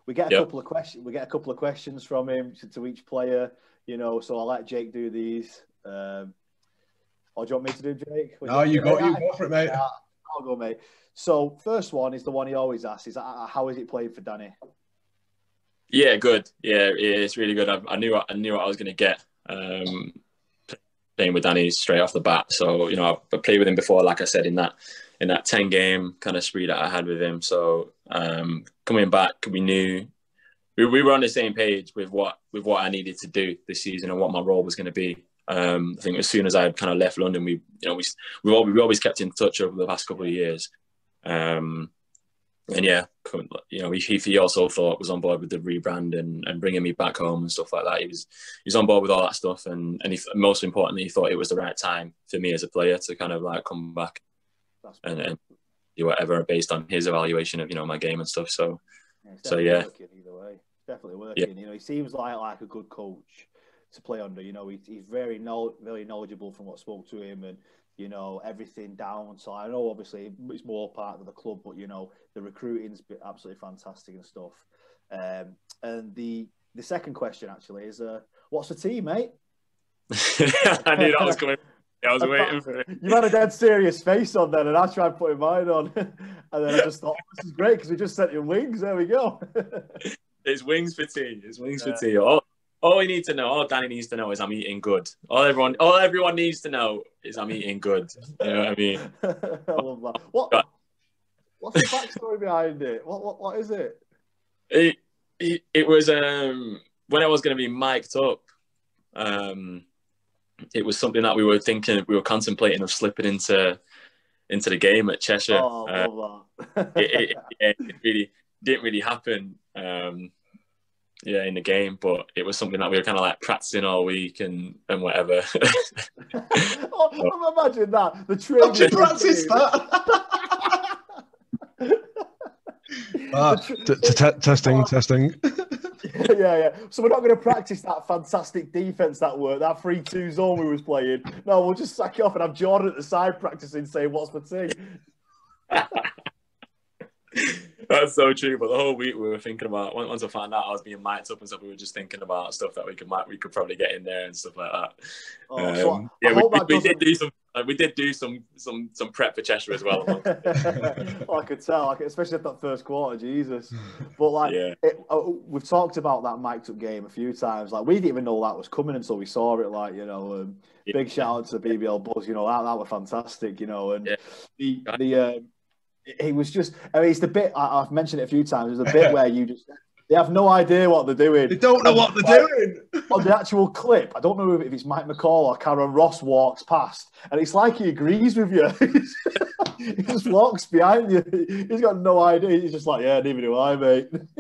We get a yep. couple of questions. We get a couple of questions from him to, to each player. You know, so I'll let Jake do these. Um, or do you want me to do, Jake? no, you, go. You go for it, mate. I'll go, mate. So first one is the one he always asks: is uh, how is it playing for Danny? Yeah, good. Yeah, it's really good. I, I knew I knew what I was going to get um, playing with Danny straight off the bat. So you know, I've played with him before, like I said in that in that ten game kind of spree that I had with him. So um, coming back, we knew we, we were on the same page with what with what I needed to do this season and what my role was going to be. Um, I think as soon as I kind of left London, we you know we we always, we always kept in touch over the past couple of years. Um, and yeah, you know, he, he also thought was on board with the rebrand and, and bringing me back home and stuff like that. He was he was on board with all that stuff, and and he, most importantly, he thought it was the right time for me as a player to kind of like come back and, and, do whatever based on his evaluation of you know my game and stuff. So, yeah, so yeah, either way, definitely working. Yeah. You know, he seems like like a good coach to play under. You know, he, he's very know, very knowledgeable from what spoke to him and you know, everything down. So I know obviously it's more part of the club, but you know, the recruiting's been absolutely fantastic and stuff. Um, and the the second question actually is, uh, what's the team, mate? I knew that was coming. I was waiting for it. You had a dead serious face on then, and I tried putting mine on, and then I just thought oh, this is great because we just sent you wings. There we go. it's wings for tea. It's wings yeah. for tea. Oh, all we need to know, all Danny needs to know is I'm eating good. All everyone, all everyone needs to know is I'm eating good. You know what I mean? I love that. What? What's the backstory behind it? What? What? What is it? It it, it was um when I was going to be mic'd up. Um, it was something that we were thinking, we were contemplating of slipping into into the game at Cheshire. Oh, uh, it, it, it, really didn't really happen. Um, yeah, in the game, but it was something that we were kind of like practicing all week and and whatever. oh, imagine that the training. You practice that. ah, t- t- testing, testing. yeah, yeah. So we're not going to practice that fantastic defense that worked, that three-two zone we was playing. No, we'll just sack it off and have Jordan at the side practicing, saying, "What's the team?" That's so true. But the whole week we were thinking about once I found out I was being mic'd up and stuff, we were just thinking about stuff that we could we could probably get in there and stuff like that. Oh, um, so yeah, we, we, we did do some we did do some some some prep for Cheshire as well. I could tell, like, especially at that first quarter, Jesus. But like, yeah. it, uh, we've talked about that mic'd up game a few times. Like, we didn't even know that was coming until we saw it. Like, you know, um, yeah. big shout out to the BBL Buzz. You know, that that was fantastic. You know, and yeah. the the. Um, he was just. I mean, it's the bit I, have mentioned it a few times. It's the bit where you just they have no idea what they're doing. They don't know what they're doing. On the actual clip, I don't know if it's Mike McCall or Karen Ross walks past, and it's like he agrees with you. he just walks behind you. He's got no idea. He's just like, yeah, neither do I, mate.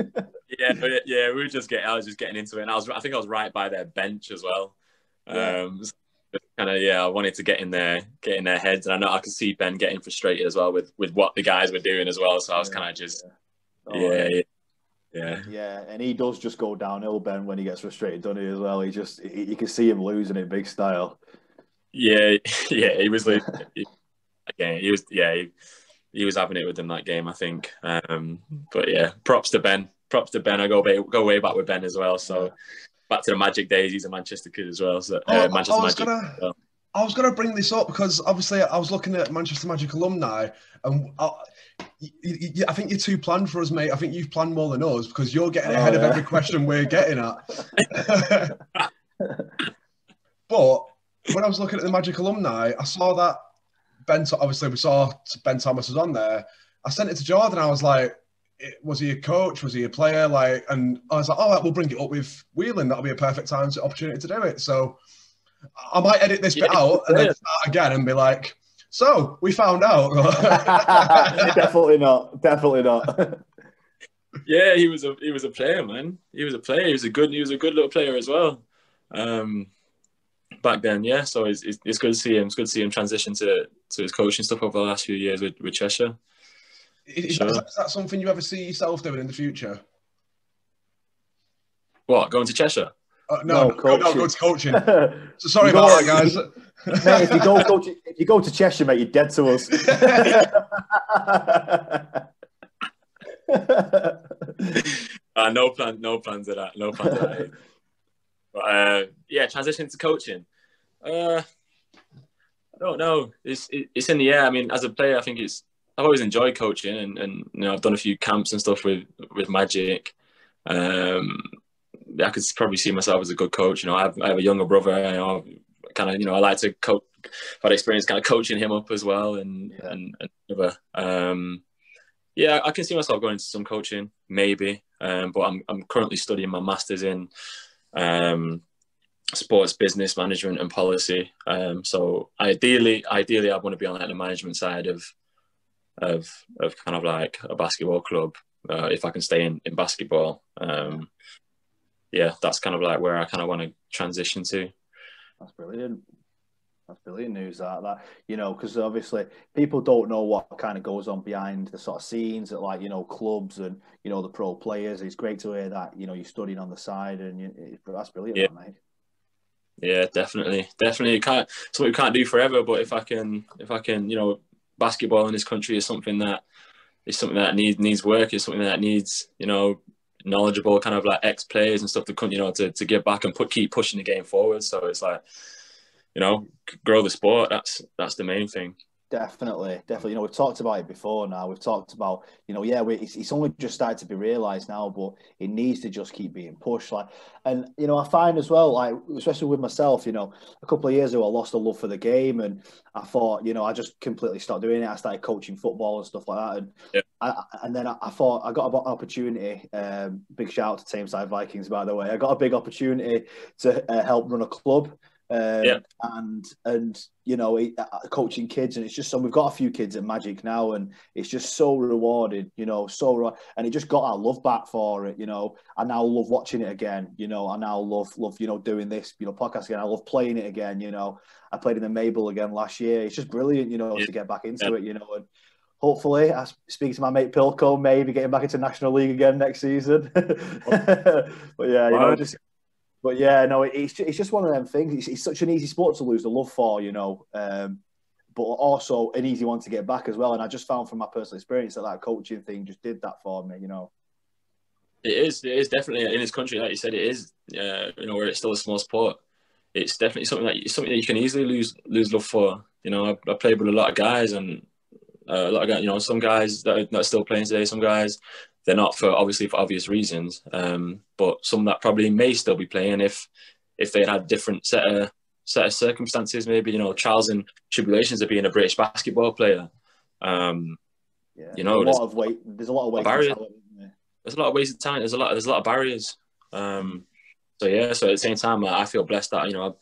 yeah, yeah. We were just getting. I was just getting into it, and I was. I think I was right by their bench as well. Yeah. Um, kind of yeah, I wanted to get in there, get in their heads, and I know I could see Ben getting frustrated as well with with what the guys were doing as well. So I was kind of just yeah. Oh, yeah, yeah. Yeah. Yeah, and he does just go downhill, Ben, when he gets frustrated, doesn't he, as well? He just, he, you can see him losing it big style. Yeah, yeah, he was like, again, he was, yeah, he, he, was having it with them that game, I think. Um, but yeah, props to Ben. Props to Ben. I go go way back with Ben as well. So back to the Magic days. He's a Manchester kid as well. So uh, oh, Manchester Magic. Gonna, well. I was going to bring this up because obviously I was looking at Manchester Magic alumni, and I, I think you're too planned for us, mate. I think you've planned more than us because you're getting ahead oh, yeah. of every question we're getting at. but when I was looking at the Magic alumni, I saw that Ben. Obviously, we saw Ben Thomas was on there. I sent it to Jordan. I was like, was he a coach? Was he a player? Like, and I was like, all right, we'll bring it up with Whelan. That'll be a perfect time to opportunity to do it. So I might edit this bit out and then start again and be like, so we found out. definitely not. Definitely not. yeah, he was a he was a player, man. He was a player. He was a good he was a good little player as well. Um, back then, yeah. So it's, it's, it's good to see him. It's good to see him transition to to his coaching stuff over the last few years with, with Cheshire. Is, sure. that, is that something you ever see yourself doing in the future? What going to Cheshire? Uh, no, no, no, no, go to coaching. so sorry about that, guys. mate, if you go coach, if you go to Cheshire, mate, you're dead to us. uh, no plan, no plans of that. No plans of that. But uh, yeah, transition to coaching. Uh, I don't know. It's it, it's in the air. I mean, as a player, I think it's. I've always enjoyed coaching, and, and you know, I've done a few camps and stuff with with Magic. Um, I could probably see myself as a good coach. You know, I have, I have a younger brother. You know, kind of, you know, I like to coach. I've had experience kind of coaching him up as well, and yeah. and, and um, yeah, I can see myself going into some coaching, maybe. Um, but I'm I'm currently studying my masters in um, sports business management and policy. Um, so ideally, ideally, I want to be on like, the management side of of of kind of like a basketball club. Uh, if I can stay in in basketball, um, yeah, that's kind of like where I kind of want to transition to. That's brilliant. That's brilliant news. That that you know, because obviously people don't know what kind of goes on behind the sort of scenes at like you know clubs and you know the pro players. It's great to hear that you know you're studying on the side, and you, that's brilliant, yeah. mate. Yeah, definitely, definitely. You can't something we can't do forever, but if I can, if I can, you know, basketball in this country is something that is something that needs needs work. Is something that needs you know knowledgeable kind of like ex players and stuff to come you know to to give back and put keep pushing the game forward. So it's like you know, grow the sport. That's that's the main thing. Definitely, definitely. You know, we've talked about it before. Now we've talked about, you know, yeah, we, it's, it's only just started to be realised now, but it needs to just keep being pushed. Like, and you know, I find as well, like, especially with myself, you know, a couple of years ago, I lost a love for the game, and I thought, you know, I just completely stopped doing it. I started coaching football and stuff like that, and yeah. I, and then I, I, thought I got an opportunity. Um, big shout out to Tameside Vikings, by the way. I got a big opportunity to uh, help run a club um, yeah. and and you know uh, coaching kids and it's just so we've got a few kids at Magic now and it's just so rewarding you know so and it just got our love back for it you know I now love watching it again you know I now love love you know doing this you know podcast again I love playing it again you know I played in the Mabel again last year it's just brilliant you know yeah. to get back into yeah. it you know and hopefully I speak to my mate Pilco maybe getting back into National League again next season but yeah you know just but yeah, no, it's it's just one of them things. It's, it's such an easy sport to lose the love for, you know, um, but also an easy one to get back as well. And I just found from my personal experience that that coaching thing just did that for me, you know. It is. It is definitely in this country, like you said, it is. Uh, you know, where it's still a small sport. It's definitely something that something that you can easily lose lose love for. You know, I, I played with a lot of guys, and uh, a lot of guys, you know, some guys that are, that are still playing today, some guys they're not for obviously for obvious reasons, um, but some that probably may still be playing if if they had different set of set of circumstances, maybe you know trials and tribulations of being a British basketball player. Um, yeah, you know, there's a lot of weight. There's a lot of weight. Barriers. There's a lot of wasted time. There's a lot. There's a lot of barriers. Um, so yeah. So at the same time, I feel blessed that you know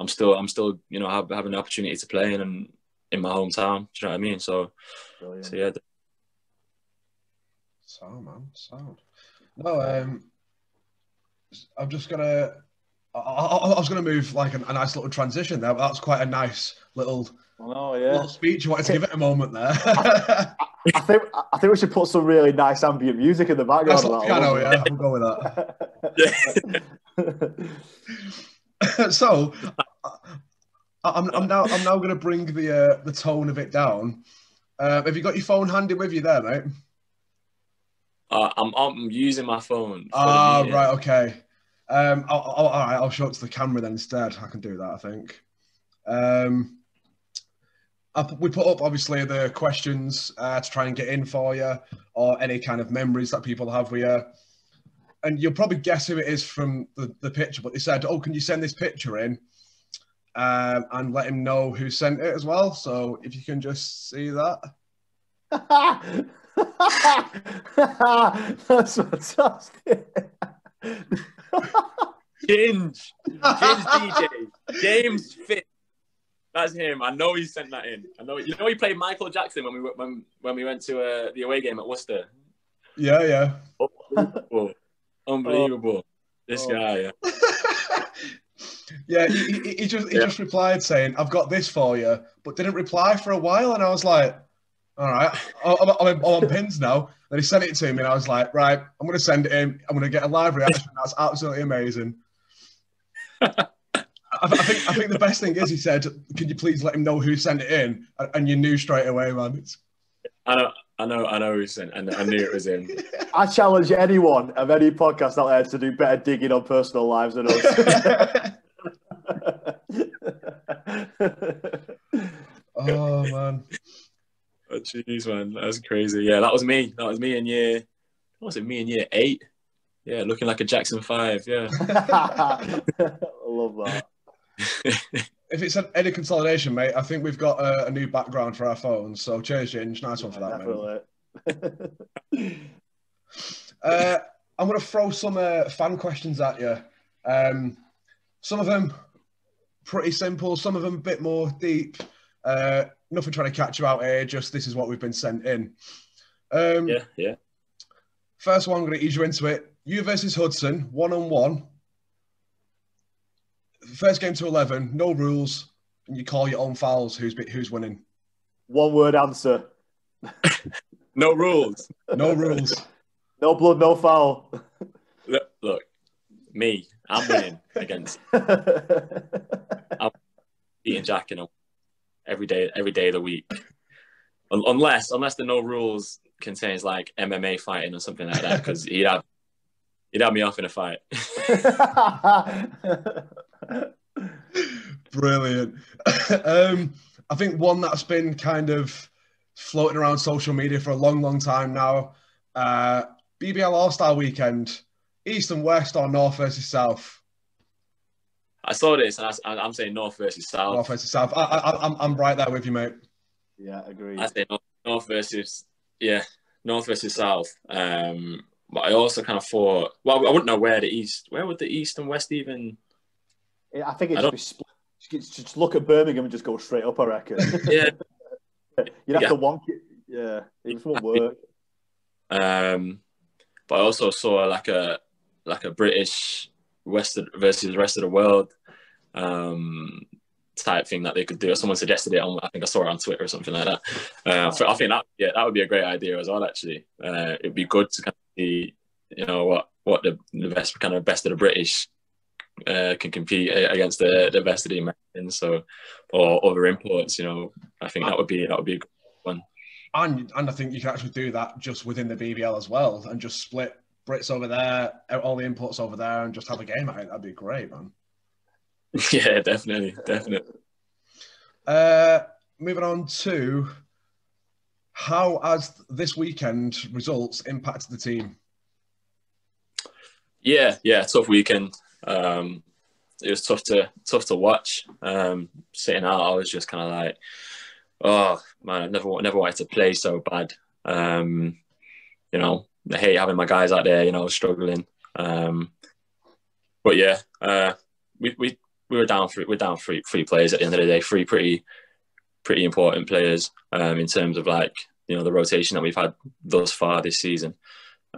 I'm still I'm still you know having the opportunity to play and in my hometown. Do you know what I mean? So, Brilliant. so yeah. Sound man, sound. No, um, I'm just gonna. I, I, I was gonna move like a, a, nice little transition there. But that's quite a nice little. Oh yeah. Little speech. You wanted to give it a moment there. I, I, think I think we should put some really nice ambient music in the background. That's piano, yeah. We'll go with that. so, I'm, I'm now I'm now going to bring the uh, the tone of it down. Uh, have you got your phone handy with you there, mate? Uh, I'm, I'm using my phone. Ah, right, okay. Um, I'll, I'll, all right, I'll show it to the camera then instead. I can do that, I think. Um, I, we put up obviously the questions uh, to try and get in for you, or any kind of memories that people have with you. And you'll probably guess who it is from the, the picture, but they said, "Oh, can you send this picture in?" Um, and let him know who sent it as well. So if you can just see that. That's fantastic. James, James DJ, James Fit. That's him. I know he sent that in. I know. You know he played Michael Jackson when we when when we went to uh, the away game at Worcester. Yeah, yeah. Unbelievable. Unbelievable. Oh. This oh. guy. Yeah. yeah, he, he, he just he yeah. just replied saying, "I've got this for you," but didn't reply for a while, and I was like, all right, oh, I'm, I'm, I'm on pins now. Then he sent it to me, and I was like, right, I'm going to send it in. I'm going to get a live reaction. That's absolutely amazing. I, I, think I think the best thing is he said, "Can you please let him know who sent it in?" And you knew straight away, man. It's... I know, I know, I know who sent, and I knew it was him. I challenge anyone of any podcast out there to do better digging on personal lives than us. oh man. Oh, jeez, man, that's crazy. Yeah, that was me. That was me in year. What was it? Me in year eight. Yeah, looking like a Jackson Five. Yeah. I love that. if it's an, any consolidation, mate, I think we've got a, a new background for our phones. So cheers, Ginge. Nice one for that, mate. uh, I'm going to throw some uh, fan questions at you. Um, some of them pretty simple, some of them a bit more deep. Uh, nothing trying to catch you out here. Just this is what we've been sent in. Um, Yeah, yeah. First one, I'm going to ease you into it. You versus Hudson, one on one. First game to eleven, no rules, and you call your own fouls. Who's who's winning? One word answer. No rules. No rules. No blood, no foul. look, look, me, I'm winning against I'm beating Jack and every day, every day of the week. Unless, unless the no rules contains like MMA fighting or something like that, because he'd have, he'd have me off in a fight. Brilliant. um, I think one that's been kind of floating around social media for a long, long time now. Uh, BBL All Star Weekend, East and West or North versus South? I saw this, and I, I'm saying North versus South. North versus South. I, I, I'm, I'm right there with you, mate. yeah, agreed. I say North, North versus yeah, North versus South. Um, but I also kind of thought, well, I wouldn't know where the East, where would the East and West even? I think it I should be split. Just just look at Birmingham and just go straight up. I reckon. Yeah. You'd have Yeah. to wonk it. Yeah, it just won't work. Um, but I also saw like a like a British West versus the rest of the world um, type thing that they could do. Someone suggested it on. I think I saw it on Twitter or something like that. Uh, I think that yeah, that would be a great idea as well. Actually, uh, it'd be good to kind of see you know what what the, the best kind of best of the British uh, can compete against the the best of the Americans. So or other imports. You know, I think that would be that would be a good one. And, and I think you can actually do that just within the BBL as well and just split Brits over there, all the imports over there, and just have a game at it. That'd be great, man. yeah, definitely, definitely. Uh, moving on to how has this weekend results impacted the team? Yeah, yeah, tough weekend. Um, it was tough to tough to watch. Um, sitting out, I was just kind of like, oh man, I never never wanted to play so bad. Um, you know, I hate having my guys out there, you know, struggling. Um, but yeah, uh, we we we were down three we're down three three players at the end of the day. Three pretty pretty important players um, in terms of like you know the rotation that we've had thus far this season.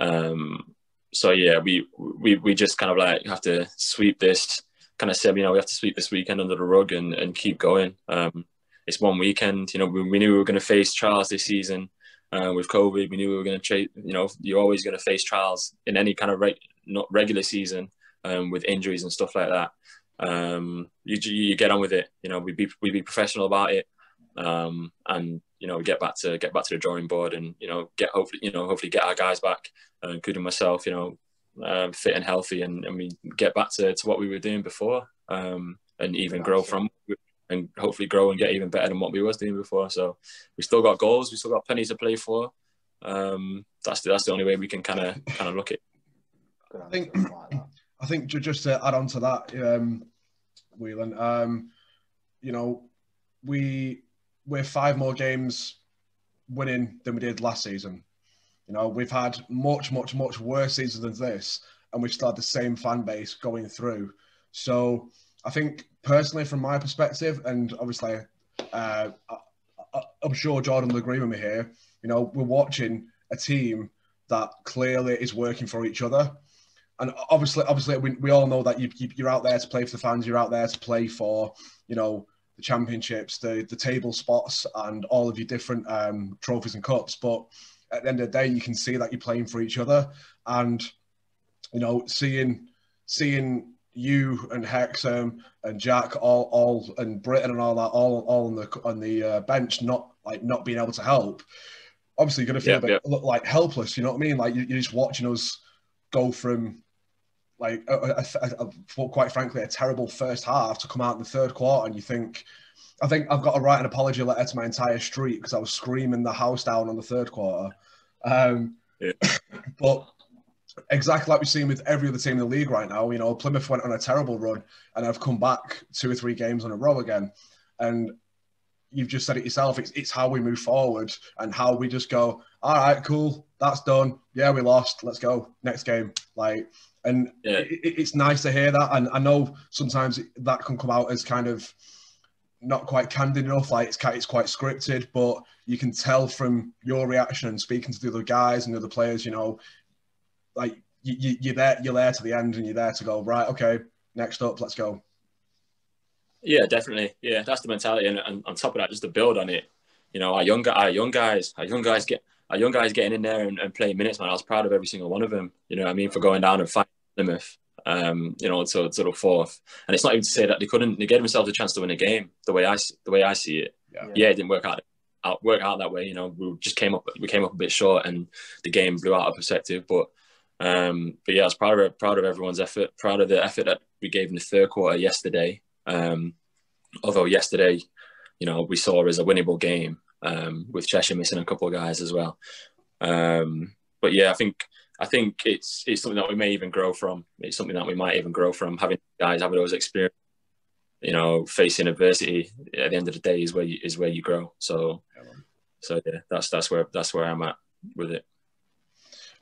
Um, so yeah, we we we just kind of like have to sweep this. Kind of said, you know, we have to sweep this weekend under the rug and, and keep going. Um, it's one weekend. You know, we, we knew we were going to face trials this season uh, with COVID. We knew we were going to, tra- you know, you're always going to face trials in any kind of reg- not regular season um, with injuries and stuff like that. Um, you you get on with it. You know, we be we be professional about it, um, and you know, get back to get back to the drawing board, and you know, get hopefully you know hopefully get our guys back, uh, including myself. You know, um, fit and healthy, and, and we get back to, to what we were doing before, um, and even grow from, and hopefully grow and get even better than what we was doing before. So we still got goals, we still got plenty to play for. Um, that's the, that's the only way we can kind of kind of look at. Good I think- answer, like that. I think ju- just to add on to that, um, Whelan, um, you know, we we're five more games winning than we did last season. You know, we've had much, much, much worse seasons than this, and we've still had the same fan base going through. So I think personally, from my perspective, and obviously, uh, I, I'm sure Jordan will agree with me here. You know, we're watching a team that clearly is working for each other and obviously, obviously, we, we all know that you, you you're out there to play for the fans. You're out there to play for you know the championships, the the table spots, and all of your different um, trophies and cups. But at the end of the day, you can see that you're playing for each other, and you know, seeing seeing you and Hexham and Jack all all and Britain and all that all all on the on the uh, bench, not like not being able to help. Obviously, you're gonna feel Yeah, a bit yeah. like helpless. You know what I mean? Like you- you're just watching us go from like a, a, a, a- quite frankly a terrible first half to come out in the third quarter and you think I think I've got to write an apology letter to my entire street because I was screaming the house down on the third quarter. Um, Yeah. but exactly like we've seen with every other team in the league right now, you know, Plymouth went on a terrible run and have come back two or three games on a row again. And you've just said it yourself. It's, it's how we move forward and how we just go, all right, cool, that's done. Yeah, we lost. Let's go. Next game. Like, and Yeah. it, it- it's nice to hear that. And I know sometimes that can come out as kind of not quite candid enough. Like it's it's quite scripted, but you can tell from your reaction and speaking to the other guys and the other players, you know, like you, you, are there, you're there to the end, and you're there to go right. Okay, next up, let's go. Yeah, definitely. Yeah, that's the mentality, and, and on top of that, just to build on it, you know, our young our young guys, our young guys get our young guys getting in there and, and playing minutes. Man, I was proud of every single one of them. You know, what I mean, for going down and fighting Plymouth um, you know, to to the fourth. And it's not even to say that they couldn't. They gave themselves a chance to win a game. The way I the way I see it, yeah, yeah it didn't work out out work out that way. You know, we just came up we came up a bit short, and the game blew out of perspective. But um, but yeah, I was proud of proud of everyone's effort. Proud of the effort that we gave in the third quarter yesterday. Um, although yesterday, you know, we saw as a winnable game um, with Cheshire missing a couple of guys as well. Um, but yeah, I think I think it's it's something that we may even grow from. It's something that we might even grow from having guys having those experience. You know, facing adversity at the end of the day is where you, is where you grow. So, so yeah, that's that's where that's where I'm at with it.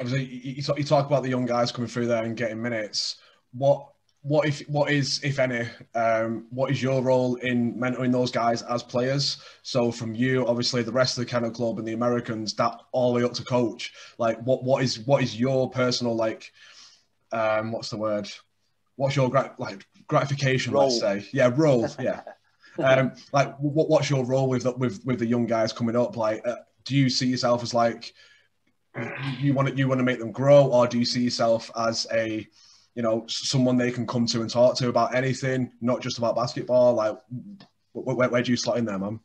Obviously, you talk, you talk about the young guys coming through there and getting minutes. What what if what is if any um, what is your role in mentoring those guys as players? So from you obviously the rest of the kennel club and the americans that all the way up to coach like what what is what is your personal like um what's the word? What's your grat- like gratification role. let's say? Yeah role yeah. Um like what, what's your role with with with the young guys coming up? Like uh, do you see yourself as like you want to you want to make them grow or do you see yourself as a you know, someone they can come to and talk to about anything, not just about basketball. Like, where, where do you slot in there, man?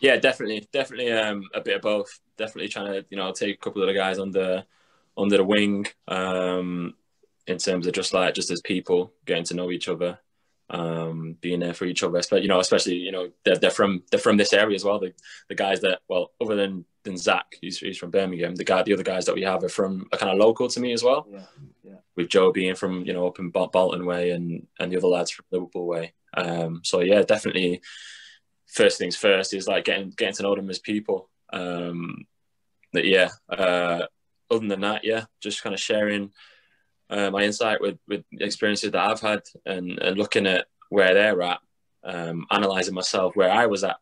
Yeah, definitely, definitely um, a bit of both. Definitely trying to, you know, take a couple of the guys under under the wing um, in terms of just like just as people getting to know each other, um, being there for each other. But you know, especially you know they're, they're from they're from this area as well. The the guys that well, other than than Zach, he's, he's from Birmingham. The guy, the other guys that we have are from are kind of local to me as well. Yeah, yeah. With Joe being from you know up in Bolton way and and the other lads from Liverpool way. Um, so yeah, definitely. First things first is like getting getting to know them as people. Um, that yeah. Uh, other than that, yeah, just kind of sharing uh, my insight with with experiences that I've had and, and looking at where they're at, um, analyzing myself where I was at.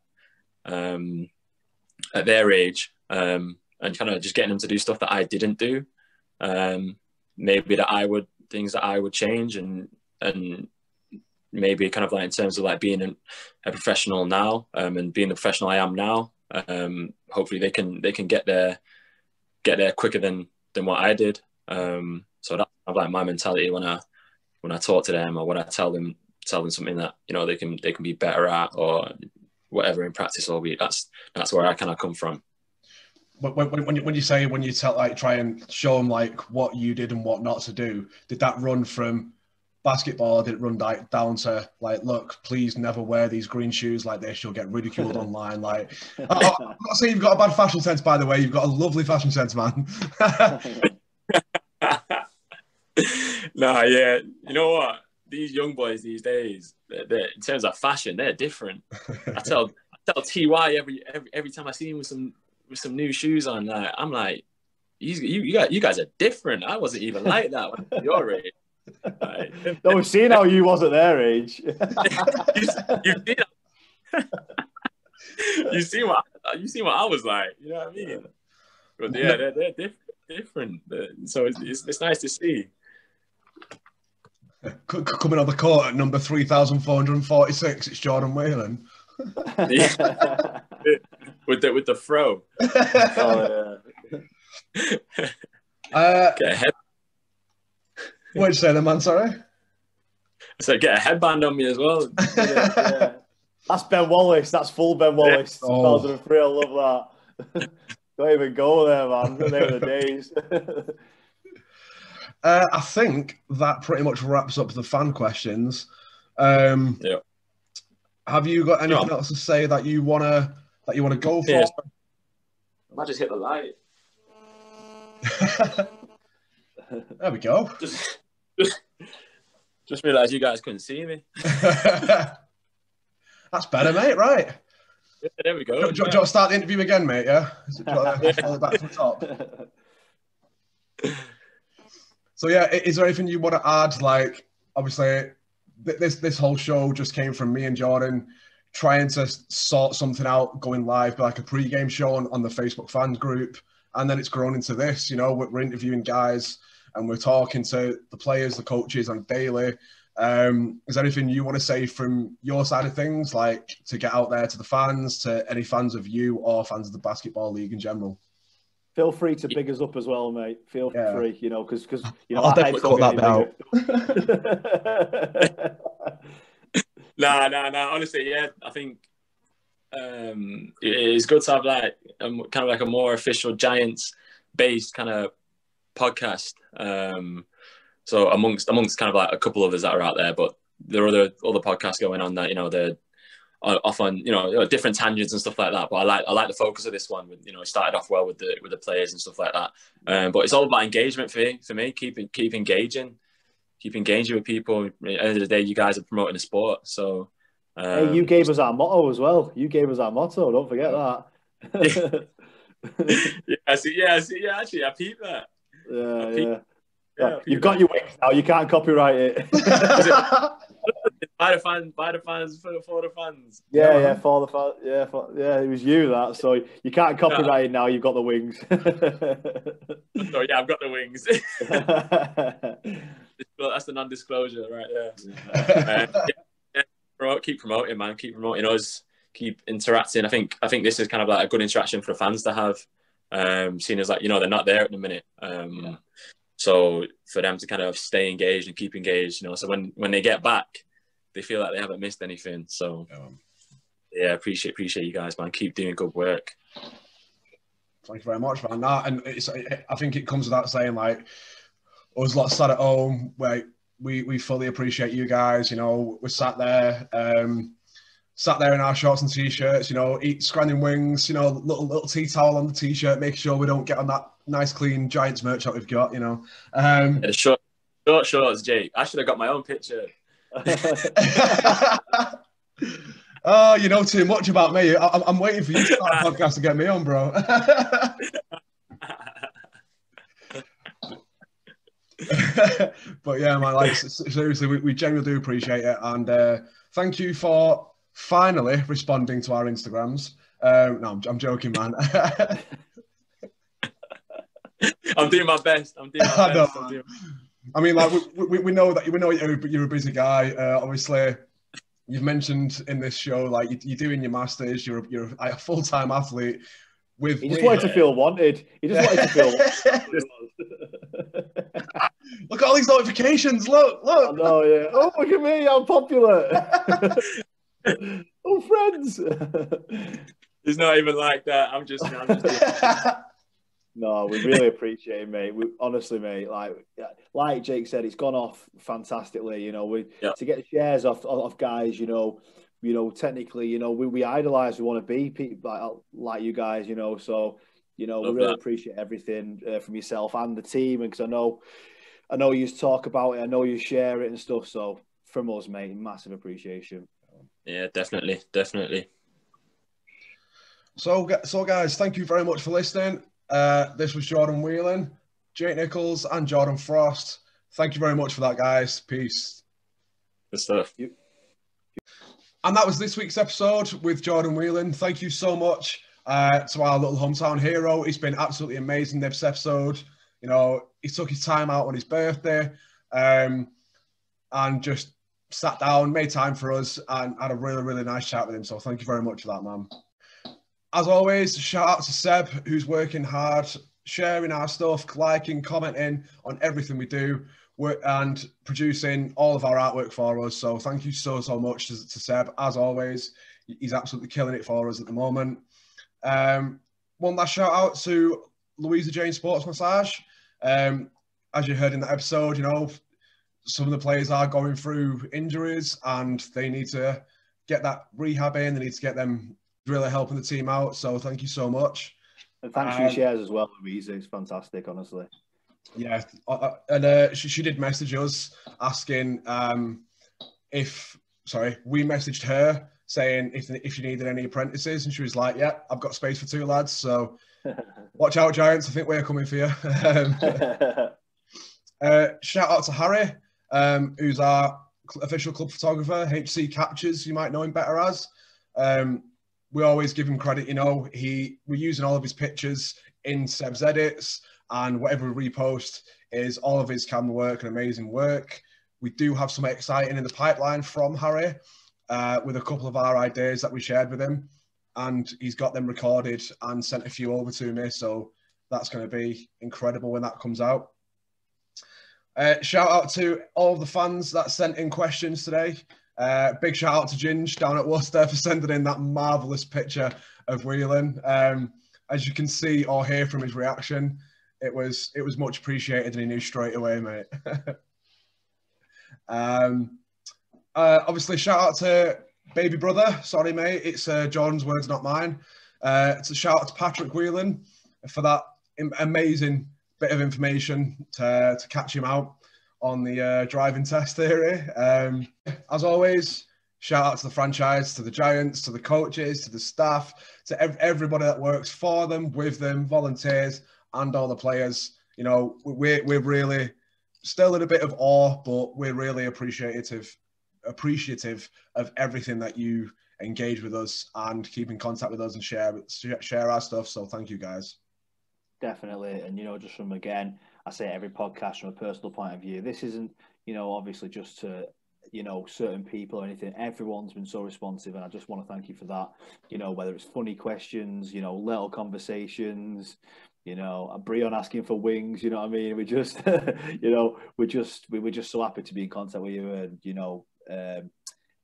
Um, at their age um, and kind of just getting them to do stuff that I didn't do. Um, maybe that I would things that I would change and and maybe kind of like in terms of like being a, professional now um, and being the professional I am now. Um, hopefully they can they can get there get there quicker than than what I did. Um, so that's kind of like my mentality when I when I talk to them or when I tell them tell them something that you know they can they can be better at or whatever in practice all week. That's that's where I kind of come from. When, when, when, you, when you say when you tell like try and show them like what you did and what not to do, did that run from basketball? Did it run like down to like, look, please never wear these green shoes like this. You'll get ridiculed online. Like, I, I'm not saying you've got a bad fashion sense, by the way. You've got a lovely fashion sense, man. nah, yeah. You know what? These young boys these days, they're, they're, in terms of fashion, they're different. I tell I tell Ty every every every time I see him with some with some new shoes on, like, I'm like, you you you guys, you guys are different. I wasn't even like that when your age. Like, no, we've seen how you was at their age. you, you, see, you see what you see what I was like. You know what I mean? But yeah, they're, they're diff- different. So it's, it's, it's nice to see coming on the court at number 3,446, it's Jordan Whelan. yeah. with the with the throw. oh, yeah. uh, get a head. What'd you say, the man? Sorry. I said, get a headband on me as well. yeah, yeah. That's Ben Wallace. That's full Ben Wallace. Yeah. Oh. 2003. I love that. Don't even go there, man. The the days. Uh, I think that pretty much wraps up the fan questions. Um, yeah. Have you got anything no. else to say that you wanna that you wanna go for? Yeah. I might just hit the light. there we go. Just, just, just realised you guys couldn't see me. That's better, mate. Right. Yeah, there we go. Do, do, do, you want to start the interview again, mate? Yeah. Do you want to back to the top? So yeah, is there anything you want to add? Like, obviously, this this whole show just came from me and Jordan trying to sort something out, going live, like a pre-game show on, on the Facebook fans group, and then it's grown into this. You know, we're, we're interviewing guys and we're talking to the players, the coaches on daily. Um, is there anything you want to say from your side of things, like to get out there to the fans, to any fans of you or fans of the basketball league in general? Feel free to big us up as well, mate. Feel Yeah. free, you know, because because you know I'll our definitely heads cut don't that get any. Nah, nah, nah. Honestly, yeah, I think um, it's good to have like um, kind of like a more official Giants based kind of podcast. Um, so amongst amongst kind of like a couple others that are out there, but there are other other podcasts going on that you know they're off on you know different tangents and stuff like that. But I like I like the focus of this one. With, you know, it started off well with the with the players and stuff like that. Um, but it's all about engagement for me. For me, keep keep engaging, keep engaging with people. At the end of the day, you guys are promoting the sport, so. Um, hey, you gave us our motto as well. You gave us our motto. Don't forget that. yeah, I see, yeah, I see, yeah. Actually, I peeped that. yeah, peep- yeah. Yeah, I You've got your wings now. You can't copyright it. By the fans, by the fans, for the, for the fans. Yeah, Yeah, yeah, for the fa- yeah, for, yeah, it was you that. So you can't copyright it now. You've got the wings. So yeah, I've got the wings. That's the non-disclosure right there. Um, yeah, yeah, promote, keep promoting, man. Keep promoting us. Keep interacting. I think I think this is kind of like a good interaction for the fans to have. Um, seeing as like you know they're not there at the minute. Um, Yeah. So for them to kind of stay engaged and keep engaged, you know, so when when they get back, they feel like they haven't missed anything. So yeah, appreciate appreciate you guys, man. Keep doing good work. Thank you very much, man. And it's, I think it comes without saying, like, us lot sat at home, where we, we fully appreciate you guys. You know, we're sat there, um, sat there in our shorts and t-shirts. You know, eat scranning wings. You know, little little tea towel on the t-shirt, making sure we don't get on that nice clean Giants merch that we've got. You know, um, Yeah, short short shorts, Jake. I should have got my own picture. oh, you know too much about me. I, I'm- I'm waiting for you to start a podcast to get me on, bro. but yeah, my like seriously, we, we genuinely do appreciate it, and uh, thank you for finally responding to our Instagrams. Um, no, I'm, I'm joking, man. I'm doing my best. I'm doing my best. I'm man. doing- I mean, like we, we, we know that we know you're, you're a busy guy. Uh, obviously, you've mentioned in this show like you, you're doing your masters. You're you're a full time athlete. With he just with- wanted to feel wanted. He just wanted to feel. look at all these notifications. Look, I look. know, yeah. Oh, look at me, I'm popular. oh, friends. It's not even like that. I'm just. I'm just no, we really appreciate it, mate. We, honestly, mate, like like Jake said, it's gone off fantastically. You know, we Yeah. to get shares off of guys. You know, you know, technically, you know, we, we idolize. We want to be people like like you guys. You know, so you know, Love we really that. appreciate everything uh, from yourself and the team. And because I know, I know you talk about it. I know you share it and stuff. So from us, mate, massive appreciation. Yeah, definitely, definitely. So, so guys, thank you very much for listening. Uh, this was Jordan Whelan, Jake Nicholls, and Jordan Frost. Thank you very much for that, guys. Peace. Good stuff. And that was this week's episode with Jordan Whelan. Thank you so much uh, to our little hometown hero. It's been absolutely amazing this episode. You know, he took his time out on his birthday um, and just sat down, made time for us, and had a really, really nice chat with him. So thank you very much for that, man. As always, shout out to Seb, who's working hard, sharing our stuff, liking, commenting on everything we do and producing all of our artwork for us. So thank you so so much to, to Seb. As always, he's absolutely killing it for us at the moment. Um, one last shout out to Louisa Jane Sports Massage. Um, as you heard in the episode, you know some of the players are going through injuries and they need to get that rehab in. They need to get them really helping the team out. So thank you so much. And thanks for your Um, shares as well, Louisa. It's fantastic, honestly. Yeah, uh, uh, and uh, she, she did message us asking um, if sorry, we messaged her saying if if she needed any apprentices, and she was like, "Yeah, I've got space for two lads." So watch out, Giants. I think we're coming for you. um, uh, shout out to Harry, um, who's our official club photographer, HC Captures. You might know him better as. Um, we always give him credit. You know, he we're using all of his pictures in Seb's edits, and whatever we repost is all of his camera work and amazing work. We do have some exciting in the pipeline from Harry, uh, with a couple of our ideas that we shared with him, and he's got them recorded and sent a few over to me. So that's going to be incredible when that comes out. Uh, shout out to all the fans that sent in questions today. Uh, big shout out to Ginge down at Worcester for sending in that marvellous picture of Whelan. Um, as you can see or hear from his reaction, it was it was much appreciated and he knew straight away, mate. um, uh, obviously, shout out to baby brother. Sorry, mate, it's uh, Jordan's words, not mine. Uh, it's a shout out to Patrick Whelan for that amazing bit of information to, to catch him out on the uh, driving test theory. Um, as always, shout out to the franchise, to the Giants, to the coaches, to the staff, to ev- everybody that works for them, with them, volunteers, and all the players. You know, we're, we're really still in a bit of awe, but we're really appreciative appreciative of everything that you engage with us and keep in contact with us and share share our stuff. So thank you guys. Definitely, and you know, just from again, I say every podcast from a personal point of view. This isn't, you know, obviously just to you know certain people or anything. Everyone's been so responsive and i just want to thank you for that. You know whether it's funny questions you know little conversations you know Brion asking for wings you know what i mean? We just you know we're just we were just so happy to be in contact with you and you know um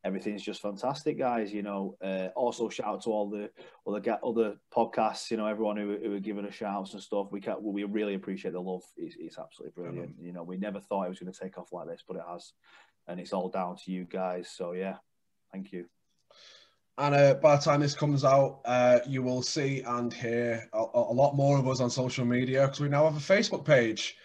everything's just fantastic, guys. You know, uh, also shout out to all the other other podcasts. You know, everyone who, who are giving us shouts and stuff. We can we really appreciate the love. It's, it's absolutely brilliant. You know, we never thought it was going to take off like this, but it has, and it's all down to you guys. So yeah, thank you. And uh, by the time this comes out, uh, you will see and hear a, a, lot more of us on social media because we now have a Facebook page.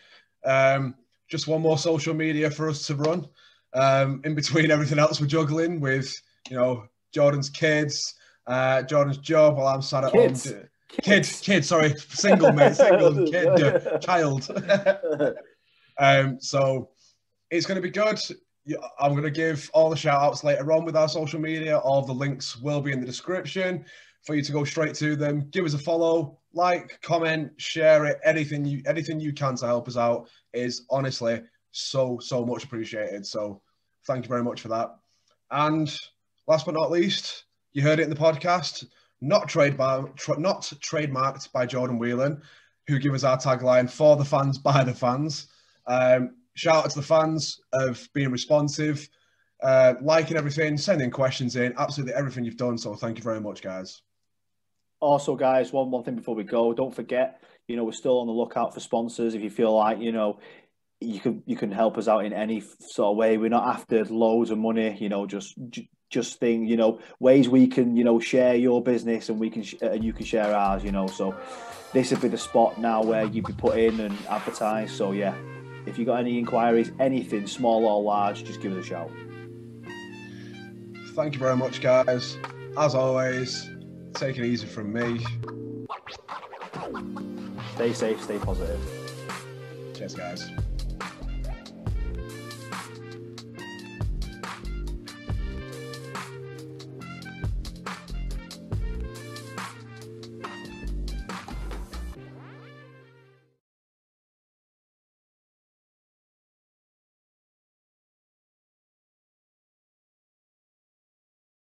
Um, just one more social media for us to run um, in between everything else we're juggling with, you know, Jordan's kids, uh, Jordan's job while I'm sat at kids. home. Kids. kids, kids, sorry, single mate, single kid, uh, child. um, so it's going to be good. I'm going to give all the shout outs later on with our social media. All the links will be in the description for you to go straight to them. Give us a follow, like, comment, share it. Anything you anything you can to help us out is honestly so so much appreciated. So thank you very much for that. And last but not least, you heard it in the podcast. Not trademark, tra- not trademarked by Jordan Whelan, who give us our tagline for the fans by the fans. Um, shout out to the fans of being responsive, uh, liking everything, sending questions in, absolutely everything you've done. So thank you very much, guys. Also, guys, one one thing before we go, don't forget, you know, we're still on the lookout for sponsors. If you feel like, you know, you can you can help us out in any sort of way. We're not after loads of money, you know, just just thing, you know, ways we can, you know, share your business and we can sh- and you can share ours, you know. So this would be the spot now where you'd be put in and advertise. So yeah, if you got any inquiries, anything small or large, just give us a shout. Thank you very much, guys. As always, take it easy from me. Stay safe, stay positive. Cheers, guys.